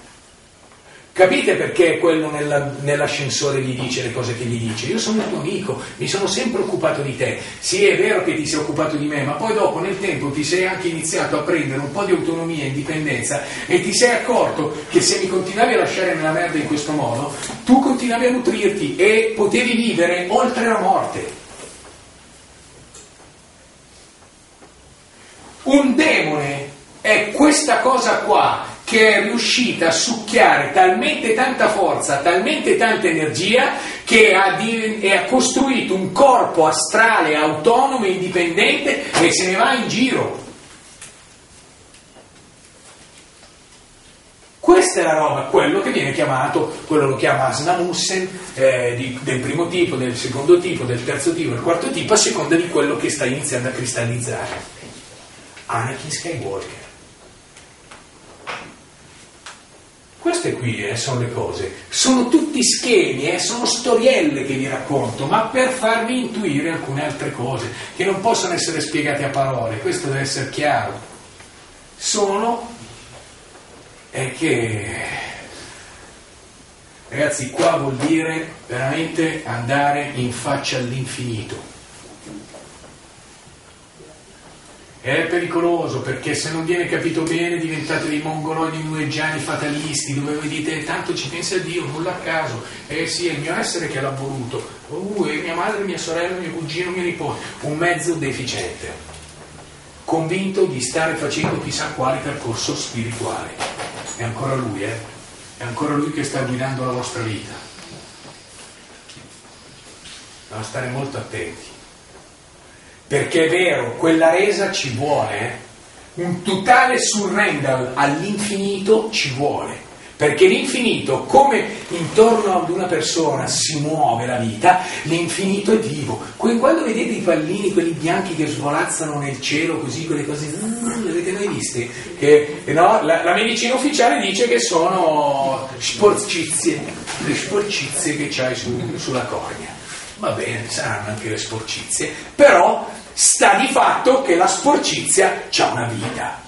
Capite perché quello nella, nell'ascensore gli dice le cose che gli dice? Io sono il tuo amico, mi sono sempre occupato di te. Sì, è vero che ti sei occupato di me, ma poi dopo nel tempo ti sei anche iniziato a prendere un po' di autonomia e indipendenza e ti sei accorto che se mi continuavi a lasciare nella merda in questo modo, tu continuavi a nutrirti e potevi vivere oltre la morte. Un demone è questa cosa qua che è riuscita a succhiare talmente tanta forza, talmente tanta energia, che ha, di, ha, costruito un corpo astrale autonomo e indipendente e se ne va in giro. Questa è la roba, quello che viene chiamato, quello lo chiama Asnamussen, eh, del primo tipo, del secondo tipo, del terzo tipo, del quarto tipo, a seconda di quello che sta iniziando a cristallizzare. Anakin Skywalker. Queste qui eh, sono le cose, sono tutti schemi, eh, sono storielle che vi racconto, ma per farvi intuire alcune altre cose che non possono essere spiegate a parole, questo deve essere chiaro. Sono è che ragazzi qua vuol dire veramente andare in faccia all'infinito È pericoloso perché se non viene capito bene diventate dei mongoloidi nueggiani fatalisti dove voi dite tanto ci pensa Dio, nulla a caso, eh sì è il mio essere che l'ha voluto, uh, e mia madre, mia sorella, mio cugino, mio nipote, un mezzo deficiente, convinto di stare facendo chissà quale percorso spirituale. È ancora lui, eh? È ancora lui che sta guidando la vostra vita. Dobbiamo stare molto attenti perché è vero, quella resa ci vuole, eh. un totale surrender all'infinito ci vuole, perché l'infinito, come intorno ad una persona si muove la vita, l'infinito è vivo. Quando vedete i pallini, quelli bianchi che svolazzano nel cielo, così, quelle cose, mm, le avete mai viste? Che, no, la, la, medicina ufficiale dice che sono sporcizie, le sporcizie che c'hai su, sulla cornea. Va bene, saranno anche le sporcizie, però sta di fatto che la sporcizia ha una vita.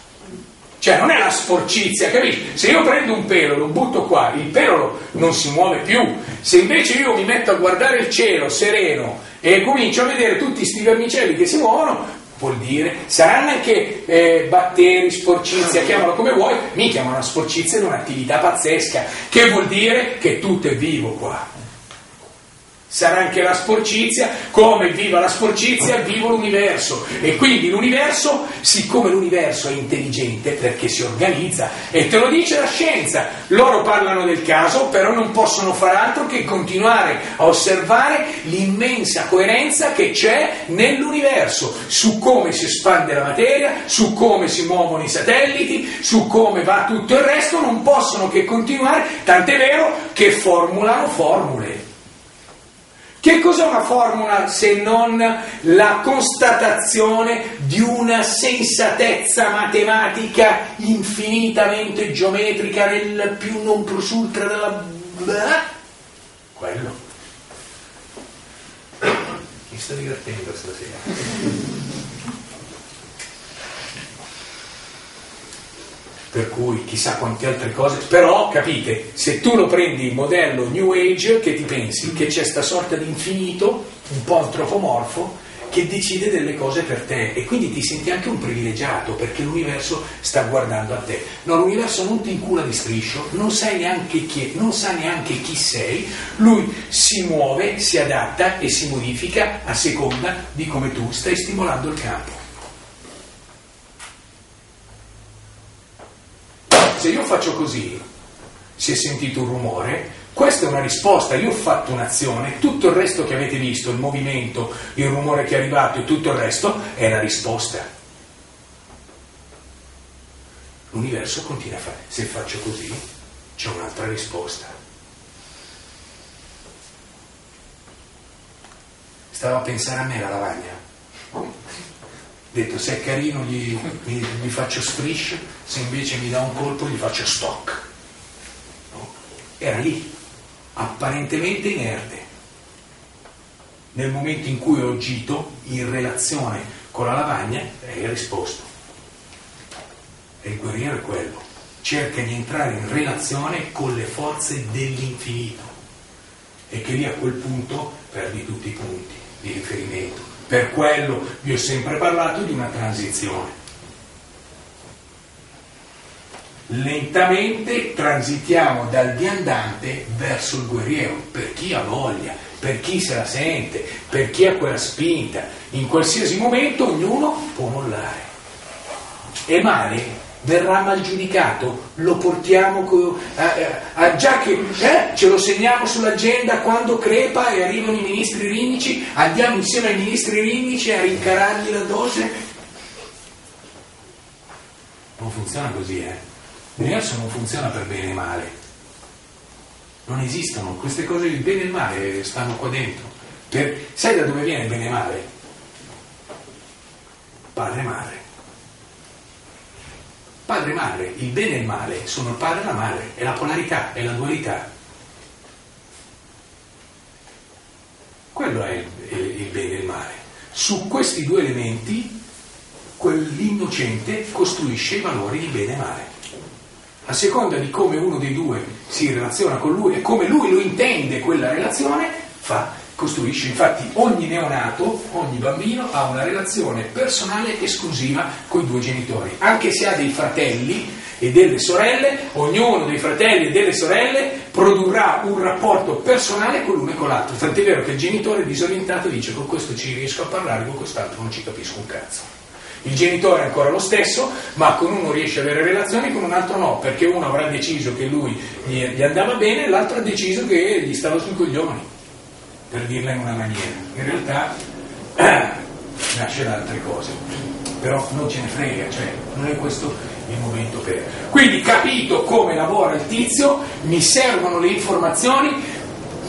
Cioè non è la sporcizia, capisci? Se io prendo un pelo, lo butto qua, il pelo non si muove più. Se invece io mi metto a guardare il cielo sereno e comincio a vedere tutti questi vermicelli che si muovono, vuol dire, saranno anche eh, batteri, sporcizia, chiamalo come vuoi, mi chiamano una sporcizia di un'attività pazzesca, che vuol dire che tutto è vivo qua sarà anche la sporcizia, come viva la sporcizia, vivo l'universo. E quindi l'universo, siccome l'universo è intelligente perché si organizza, e te lo dice la scienza, loro parlano del caso, però non possono fare altro che continuare a osservare l'immensa coerenza che c'è nell'universo, su come si espande la materia, su come si muovono i satelliti, su come va tutto il resto, non possono che continuare, tant'è vero che formulano formule. Che cos'è una formula se non la constatazione di una sensatezza matematica infinitamente geometrica nel più non plus ultra della... Quello. Mi sto divertendo stasera. Per cui chissà quante altre cose, però capite, se tu lo prendi il modello New Age, che ti pensi? Che c'è sta sorta di infinito, un po' antropomorfo, che decide delle cose per te e quindi ti senti anche un privilegiato perché l'universo sta guardando a te. No, l'universo non ti incula di striscio, non chi, non sa neanche chi sei, lui si muove, si adatta e si modifica a seconda di come tu stai stimolando il campo. Se io faccio così, si è sentito un rumore, questa è una risposta, io ho fatto un'azione, tutto il resto che avete visto, il movimento, il rumore che è arrivato e tutto il resto è la risposta. L'universo continua a fare, se faccio così c'è un'altra risposta. Stavo a pensare a me la lavagna detto se è carino gli, gli, gli faccio strisce, se invece mi dà un colpo gli faccio stock. No? Era lì, apparentemente inerte. Nel momento in cui ho agito in relazione con la lavagna, hai risposto. E il guerriero è quello, cerca di entrare in relazione con le forze dell'infinito e che lì a quel punto perdi tutti i punti di riferimento per quello vi ho sempre parlato di una transizione. Lentamente transitiamo dal viandante verso il guerriero, per chi ha voglia, per chi se la sente, per chi ha quella spinta. In qualsiasi momento ognuno può mollare. E male verrà mal giudicato, lo portiamo co- a, a, a, già che eh, ce lo segniamo sull'agenda quando crepa e arrivano i ministri rinnici, andiamo insieme ai ministri rinnici a rincarargli la dose. Non funziona così, eh. L'universo non funziona per bene e male. Non esistono, queste cose il bene e il male stanno qua dentro. Per, sai da dove viene il bene e male? Padre e madre. Padre e madre, il bene e il male sono il padre e la madre, è la polarità, è la dualità. Quello è il, bene e il male. Su questi due elementi quell'innocente costruisce i valori di bene e male. A seconda di come uno dei due si relaziona con lui e come lui lo intende quella relazione, fa costruisce. Infatti ogni neonato, ogni bambino ha una relazione personale esclusiva con i due genitori, anche se ha dei fratelli e delle sorelle, ognuno dei fratelli e delle sorelle produrrà un rapporto personale con l'uno e con l'altro. Tant'è vero che il genitore disorientato dice con questo ci riesco a parlare, con quest'altro non ci capisco un cazzo. Il genitore è ancora lo stesso, ma con uno riesce ad avere relazioni, con un altro no, perché uno avrà deciso che lui gli andava bene, l'altro ha deciso che gli stava sui coglioni per dirla in una maniera. In realtà nasce da altre cose, però non ce ne frega, cioè non è questo il momento per. Quindi capito come lavora il tizio, mi servono le informazioni,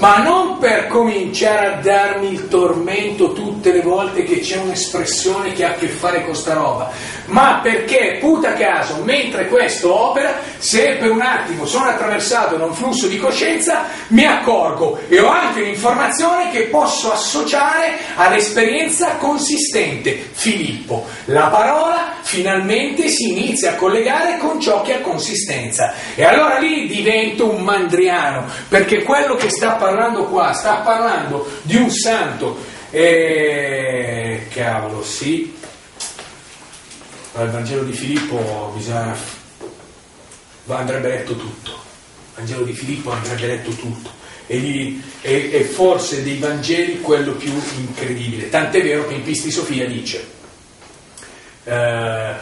ma non per cominciare a darmi il tormento tutte le volte che c'è un'espressione che ha a che fare con sta roba, ma perché, puta caso, mentre questo opera, se per un attimo sono attraversato da un flusso di coscienza, mi accorgo e ho anche un'informazione che posso associare all'esperienza consistente. Filippo, la parola finalmente si inizia a collegare con ciò che ha consistenza. E allora lì divento un mandriano, perché quello che sta parlando qua, sta parlando di un santo. E... Cavolo, sì. Al Vangelo di Filippo bisogna... andrebbe letto tutto. Il Vangelo di Filippo andrebbe letto tutto e, è, forse dei Vangeli quello più incredibile. Tant'è vero che in Pisti Sofia dice, eh,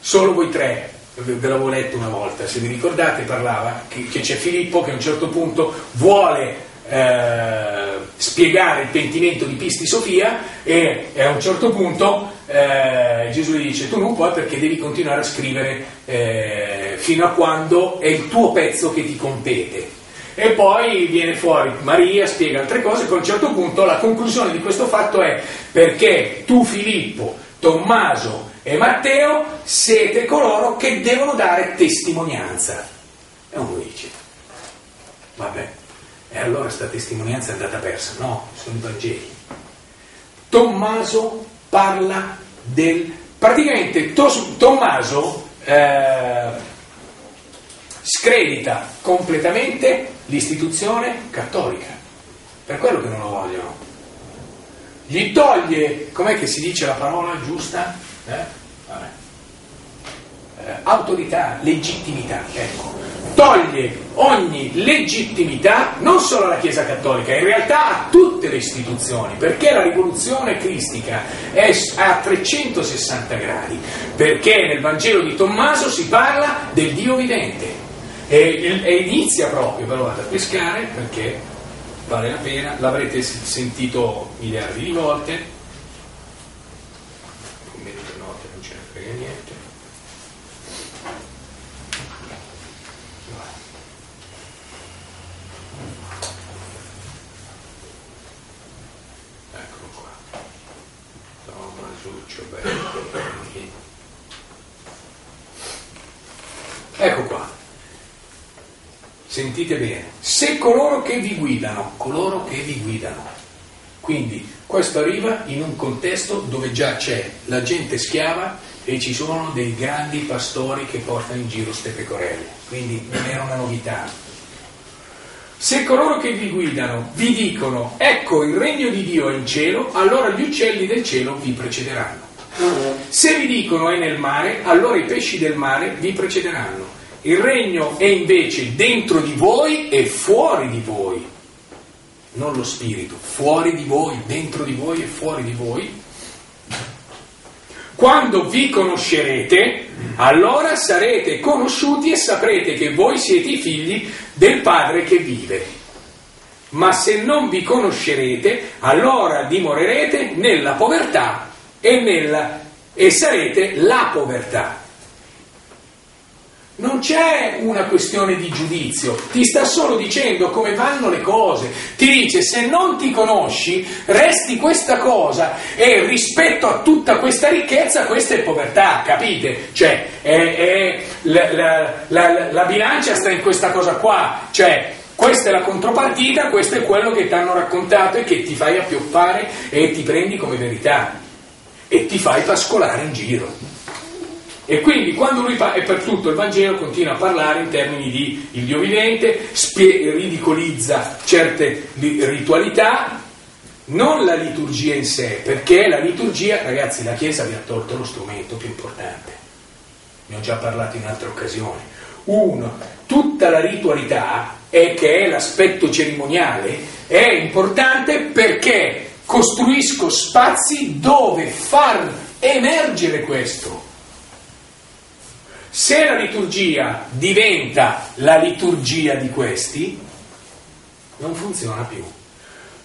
solo voi tre, ve l'avevo letto una volta, se vi ricordate parlava che, che c'è Filippo che a un certo punto vuole eh, spiegare il pentimento di Pisti Sofia e, e a un certo punto eh, Gesù gli dice tu non puoi perché devi continuare a scrivere eh, fino a quando è il tuo pezzo che ti compete e poi viene fuori Maria, spiega altre cose, poi a un certo punto la conclusione di questo fatto è perché tu Filippo, Tommaso e Matteo siete coloro che devono dare testimonianza. E uno dice, vabbè, e allora questa testimonianza è andata persa? No, sono i Vangeli. Tommaso parla del... praticamente Tos, Tommaso eh, scredita completamente l'istituzione cattolica. Per quello che non lo vogliono. Gli toglie, com'è che si dice la parola giusta? Eh? Eh, autorità, legittimità, ecco. Toglie ogni legittimità non solo alla Chiesa Cattolica, in realtà a tutte le istituzioni, perché la rivoluzione cristica è a 360 gradi, perché nel Vangelo di Tommaso si parla del Dio vivente, e, e inizia proprio, però vado a pescare perché vale la pena, l'avrete sentito miliardi di volte, commento notte non ce ne frega niente. Eccolo qua. Tomasuccio bello. Ecco qua. Sentite bene, se coloro che vi guidano, coloro che vi guidano. Quindi questo arriva in un contesto dove già c'è la gente schiava e ci sono dei grandi pastori che portano in giro ste pecorelle. Quindi non era una novità. Se coloro che vi guidano vi dicono ecco il regno di Dio è in cielo, allora gli uccelli del cielo vi precederanno. Se vi dicono è nel mare, allora i pesci del mare vi precederanno. Il regno è invece dentro di voi e fuori di voi, non lo spirito, fuori di voi, dentro di voi e fuori di voi. Quando vi conoscerete, allora sarete conosciuti e saprete che voi siete i figli del Padre che vive. Ma se non vi conoscerete, allora dimorerete nella povertà e, nella, e sarete la povertà. Non c'è una questione di giudizio, ti sta solo dicendo come vanno le cose. Ti dice se non ti conosci, resti questa cosa e rispetto a tutta questa ricchezza, questa è povertà, capite? Cioè, è, è, la, la, la, la bilancia sta in questa cosa qua, cioè questa è la contropartita, questo è quello che ti hanno raccontato e che ti fai appioppare e ti prendi come verità e ti fai pascolare in giro. E quindi quando lui parla, e per tutto il Vangelo continua a parlare in termini di il Dio vivente, spie, ridicolizza certe ritualità, non la liturgia in sé, perché la liturgia, ragazzi, la Chiesa vi ha tolto lo strumento più importante. Ne ho già parlato in altre occasioni. Uno, tutta la ritualità, è che è l'aspetto cerimoniale, è importante perché costruisco spazi dove far emergere questo se la liturgia diventa la liturgia di questi, non funziona più.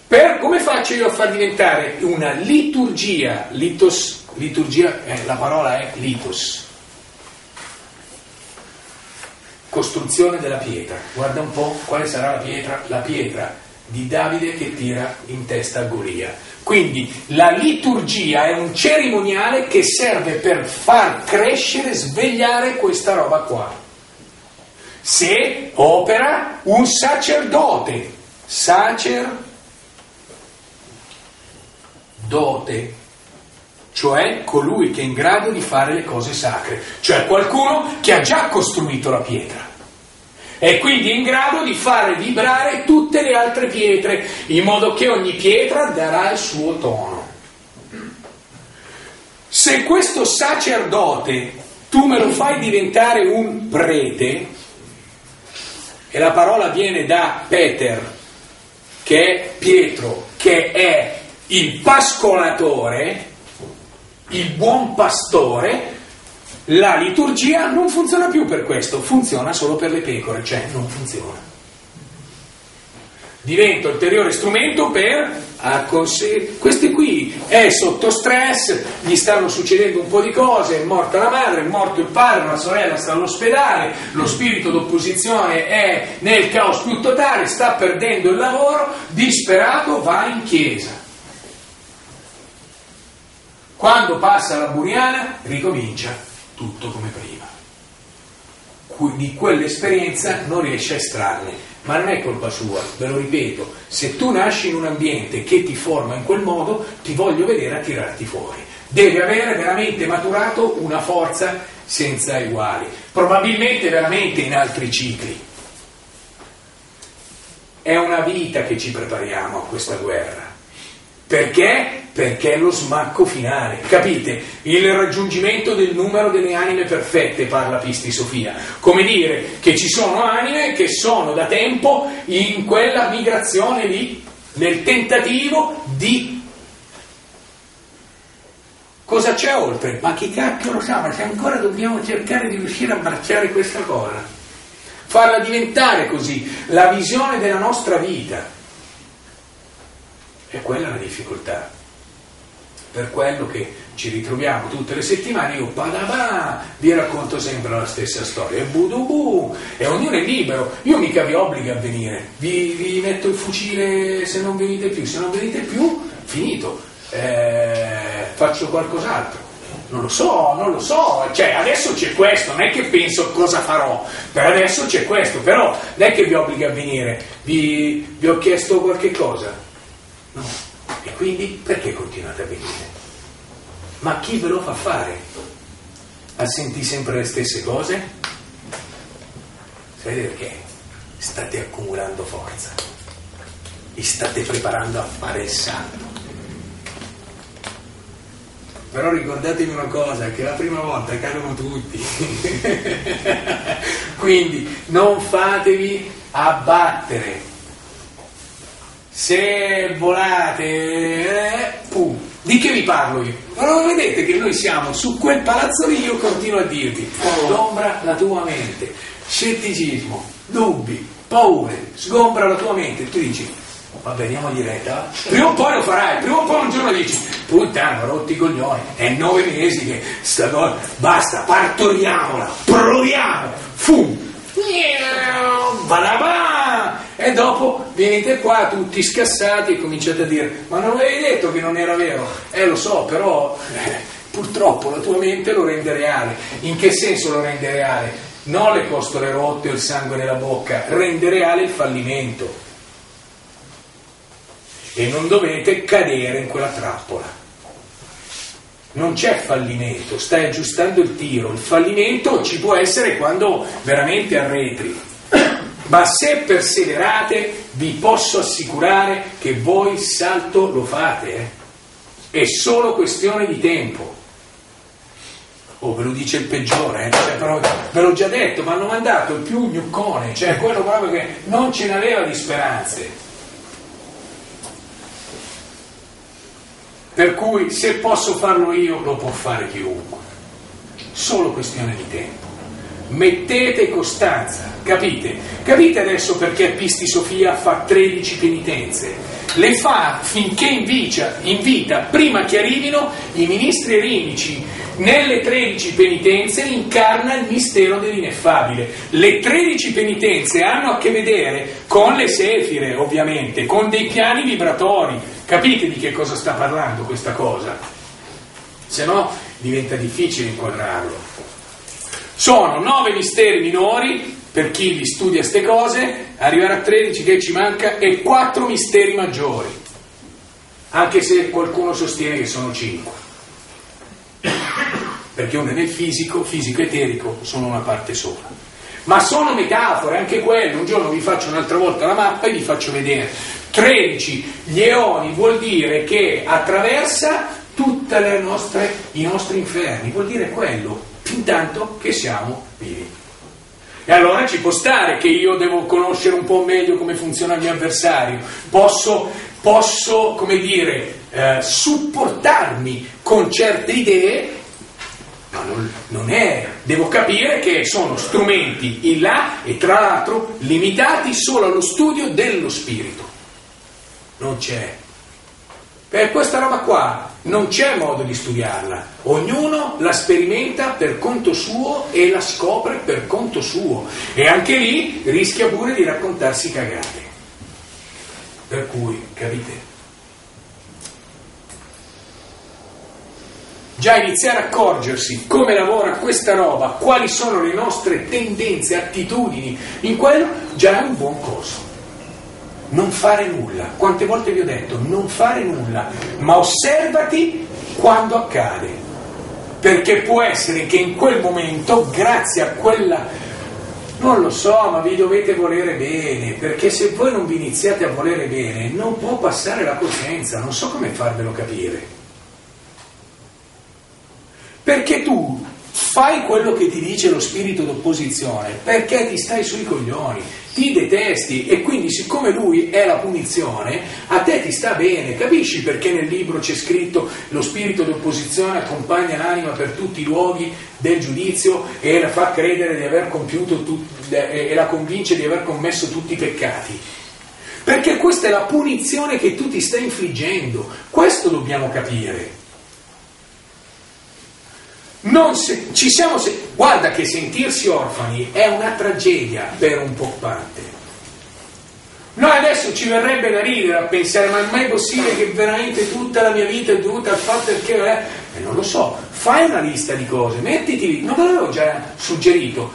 Per, come faccio io a far diventare una liturgia, litos, liturgia eh, la parola è litos, costruzione della pietra. Guarda un po' quale sarà la pietra, la pietra di Davide che tira in testa Golia. Quindi la liturgia è un cerimoniale che serve per far crescere, svegliare questa roba qua. Se opera un sacerdote, sacerdote, cioè colui che è in grado di fare le cose sacre, cioè qualcuno che ha già costruito la pietra. È quindi in grado di fare vibrare tutte le altre pietre, in modo che ogni pietra darà il suo tono. Se questo sacerdote tu me lo fai diventare un prete, e la parola viene da Peter, che è Pietro, che è il pascolatore, il buon pastore, la liturgia non funziona più per questo, funziona solo per le pecore, cioè non funziona. Diventa ulteriore strumento per acconsegnare. Questi qui è sotto stress, gli stanno succedendo un po' di cose, è morta la madre, è morto il padre, la sorella sta all'ospedale, lo spirito d'opposizione è nel caos più totale, sta perdendo il lavoro, disperato va in chiesa quando passa la buriana ricomincia tutto come prima. Di quell'esperienza non riesce a estrarne, ma non è colpa sua, ve lo ripeto, se tu nasci in un ambiente che ti forma in quel modo, ti voglio vedere a tirarti fuori. Devi avere veramente maturato una forza senza uguali, probabilmente veramente in altri cicli. È una vita che ci prepariamo a questa guerra. Perché? Perché è lo smacco finale, capite? Il raggiungimento del numero delle anime perfette, parla Pisti Sofia. Come dire che ci sono anime che sono da tempo in quella migrazione lì, nel tentativo di... Cosa c'è oltre? Ma chi cacchio lo sa, ma se ancora dobbiamo cercare di riuscire a abbracciare questa cosa, farla diventare così la visione della nostra vita è quella la difficoltà. Per quello che ci ritroviamo tutte le settimane, io padabà, vi racconto sempre la stessa storia, e budubu, e ognuno è libero, io mica vi obbligo a venire, vi, vi metto il fucile se non venite più, se non venite più, finito, eh, faccio qualcos'altro. Non lo so, non lo so, cioè adesso c'è questo, non è che penso cosa farò, per adesso c'è questo, però non è che vi obbliga a venire, vi, vi ho chiesto qualche cosa, No. E quindi perché continuate a venire? Ma chi ve lo fa fare? A sentire sempre le stesse cose? Sapete perché? State accumulando forza. Vi state preparando a fare il salto. Però ricordatevi una cosa, che la prima volta cadono tutti. Quindi non fatevi abbattere se volate, eh, pum. Di che vi parlo io? Ma non vedete che noi siamo su quel palazzo lì, io continuo a dirti, sgombra la tua mente, scetticismo, dubbi, paure, sgombra la tua mente, tu dici, vabbè andiamo diretta, prima o poi lo farai, prima o poi un giorno dici, puttana, rotti i coglioni, è nove mesi che sta cosa, basta, partoriamola, proviamo, fum, Balabà! E dopo venite qua tutti scassati e cominciate a dire: Ma non avevi detto che non era vero? Eh, lo so, però eh, purtroppo la tua mente lo rende reale. In che senso lo rende reale? Non le costole rotte o il sangue nella bocca, rende reale il fallimento. E non dovete cadere in quella trappola non c'è fallimento, stai aggiustando il tiro, il fallimento ci può essere quando veramente arretri, ma se perseverate vi posso assicurare che voi il salto lo fate, eh? è solo questione di tempo. Oh, ve lo dice il peggiore, eh? cioè, però, ve l'ho già detto, mi hanno mandato il più gnuccone, cioè quello proprio che non ce n'aveva di speranze. Per cui se posso farlo io, lo può fare chiunque. Solo questione di tempo. Mettete costanza, capite? Capite adesso perché Pisti Sofia fa 13 penitenze? Le fa finché invita, invita prima che arrivino i ministri erinici, nelle 13 penitenze incarna il mistero dell'ineffabile. Le 13 penitenze hanno a che vedere con le sefire, ovviamente, con dei piani vibratori. Capite di che cosa sta parlando questa cosa? Se no diventa difficile inquadrarlo. Sono nove misteri minori per chi li studia queste cose, arrivare a 13 che ci manca e quattro misteri maggiori, anche se qualcuno sostiene che sono 5. perché uno è nel fisico, fisico e eterico sono una parte sola. Ma sono metafore, anche quello, un giorno vi faccio un'altra volta la mappa e vi faccio vedere. 13, gli eoni vuol dire che attraversa tutti i nostri inferni, vuol dire quello, fin tanto che siamo vivi. E allora ci può stare che io devo conoscere un po' meglio come funziona il mio avversario, posso, posso come dire, eh, supportarmi con certe idee, ma non, non è, devo capire che sono strumenti in là e tra l'altro limitati solo allo studio dello spirito. Non c'è. Per questa roba qua non c'è modo di studiarla, ognuno la sperimenta per conto suo e la scopre per conto suo e anche lì rischia pure di raccontarsi cagate. Per cui, capite? Già iniziare a accorgersi come lavora questa roba, quali sono le nostre tendenze, attitudini, in quello già è un buon corso non fare nulla. Quante volte vi ho detto non fare nulla, ma osservati quando accade. Perché può essere che in quel momento, grazie a quella... Non lo so, ma vi dovete volere bene, perché se voi non vi iniziate a volere bene, non può passare la coscienza, non so come farvelo capire. Perché tu fai quello che ti dice lo spirito d'opposizione, perché ti stai sui coglioni, ti detesti e quindi siccome lui è la punizione, a te ti sta bene, capisci perché nel libro c'è scritto lo spirito d'opposizione accompagna l'anima per tutti i luoghi del giudizio e la fa credere di aver compiuto tutti, e la convince di aver commesso tutti i peccati. Perché questa è la punizione che tu ti stai infliggendo, questo dobbiamo capire. Se, ci siamo se, guarda che sentirsi orfani è una tragedia per un po' parte. Noi adesso ci verrebbe da ridere a pensare, ma è mai possibile che veramente tutta la mia vita è dovuta al fatto che... Eh, eh, non lo so, fai una lista di cose, mettiti non ve l'avevo già suggerito,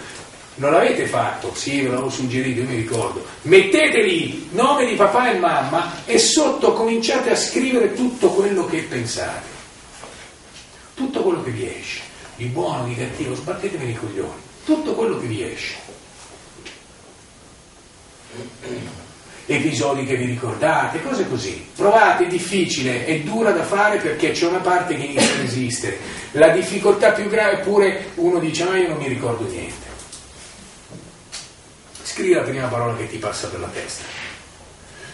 non l'avete fatto? Sì, ve l'avevo suggerito, io mi ricordo. Mettete lì nome di papà e mamma e sotto cominciate a scrivere tutto quello che pensate, tutto quello che vi esce di buono, di cattivo, sbattetemi i coglioni, tutto quello che vi esce. Episodi che vi ricordate, cose così. Provate, è difficile, è dura da fare perché c'è una parte che inizia a resistere. La difficoltà più grave è pure uno dice ma io non mi ricordo niente. Scrivi la prima parola che ti passa per la testa.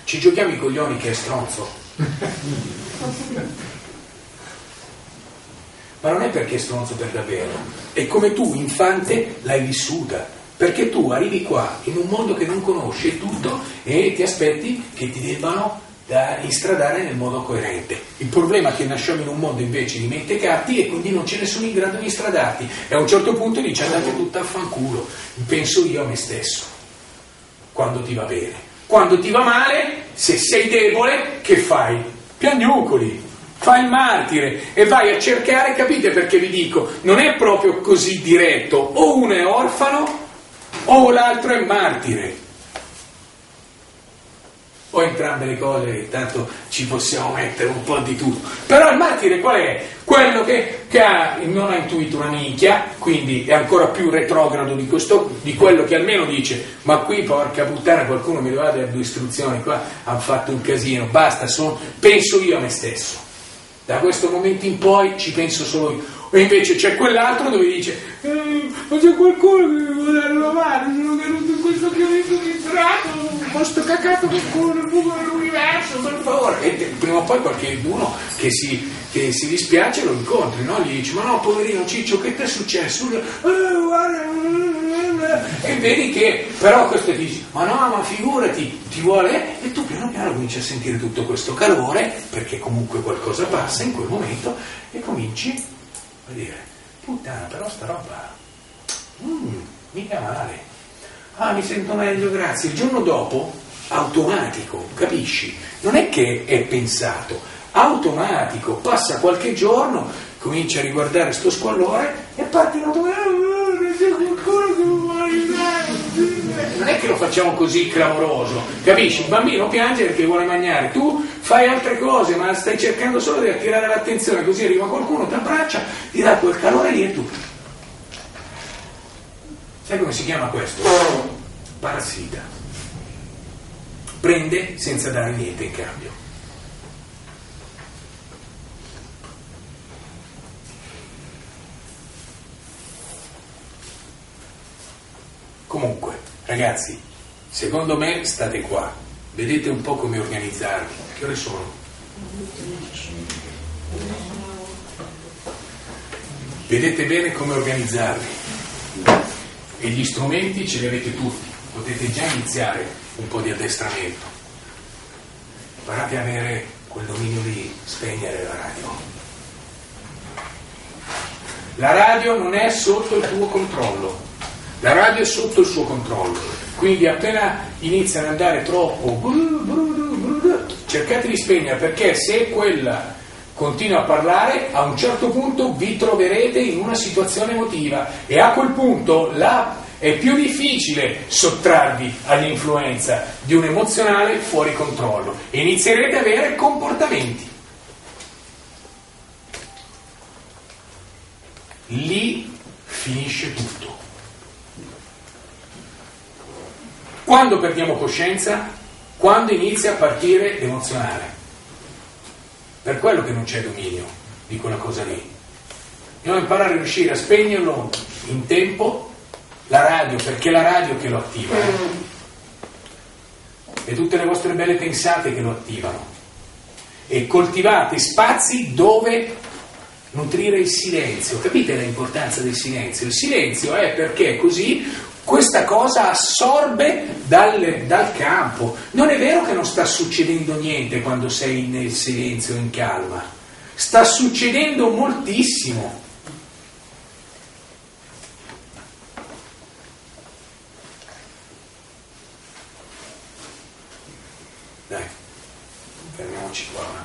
Ci giochiamo i coglioni che è stronzo. ma non è perché è stronzo per davvero, è come tu, infante, l'hai vissuta. Perché tu arrivi qua in un mondo che non conosci tutto e ti aspetti che ti debbano istradare nel modo coerente. Il problema è che nasciamo in un mondo invece di mentecatti e quindi non ce ne sono in grado di istradarti. E a un certo punto dici andate tutta a fanculo, penso io a me stesso, quando ti va bene. Quando ti va male, se sei debole, che fai? Piagnucoli, fai il martire e vai a cercare, capite perché vi dico, non è proprio così diretto, o uno è orfano o l'altro è martire. O entrambe le cose, che tanto ci possiamo mettere un po' di tutto. Però il martire qual è? Quello che, che ha, non ha intuito una minchia, quindi è ancora più retrogrado di, questo, di quello che almeno dice, ma qui porca puttana qualcuno mi doveva dare due istruzioni, qua hanno fatto un casino, basta, sono, penso io a me stesso da questo momento in poi ci penso solo io. O invece c'è quell'altro dove dice, eh, ma c'è qualcuno che mi vuole lavare, sono venuto in questo di tratto, questo cacato qualcuno nel buco dell'universo, per favore. E prima o poi qualcuno che si, che si dispiace lo incontri, no? Gli dici, ma no, poverino Ciccio, che ti è successo? Eh, guarda, e vedi che però questo ti dice ma no ma figurati ti vuole e tu piano piano cominci a sentire tutto questo calore perché comunque qualcosa passa in quel momento e cominci a dire puttana però sta roba mm, mica male. Ah mi sento meglio grazie. Il giorno dopo automatico capisci? Non è che è pensato automatico passa qualche giorno comincia a riguardare sto squallore e parti in automatico perché lo facciamo così clamoroso? Capisci? Il bambino piange perché vuole mangiare, tu fai altre cose, ma stai cercando solo di attirare l'attenzione, così arriva qualcuno, ti abbraccia, ti dà quel calore lì e tu. Sai come si chiama questo? Parassita. Prende senza dare niente in cambio. Comunque, ragazzi, secondo me state qua, vedete un po' come organizzarvi. Che ore sono? Vedete bene come organizzarvi e gli strumenti ce li avete tutti, potete già iniziare un po' di addestramento. Imparate a avere quel dominio di spegnere la radio. La radio non è sotto il tuo controllo, la radio è sotto il suo controllo, quindi appena inizia ad andare troppo, cercate di spegnere perché se quella continua a parlare, a un certo punto vi troverete in una situazione emotiva e a quel punto la, è più difficile sottrarvi all'influenza di un emozionale fuori controllo e inizierete ad avere comportamenti. Lì finisce tutto. Quando perdiamo coscienza? Quando inizia a partire l'emozionale. Per quello che non c'è dominio di quella cosa lì. Dobbiamo imparare a riuscire a spegnerlo in tempo, la radio, perché è la radio che lo attiva. Eh? E tutte le vostre belle pensate che lo attivano. E coltivate spazi dove nutrire il silenzio. Capite l'importanza del silenzio? Il silenzio è perché così questa cosa assorbe dal, dal, campo. Non è vero che non sta succedendo niente quando sei nel silenzio, in calma. Sta succedendo moltissimo. Dai, fermiamoci qua.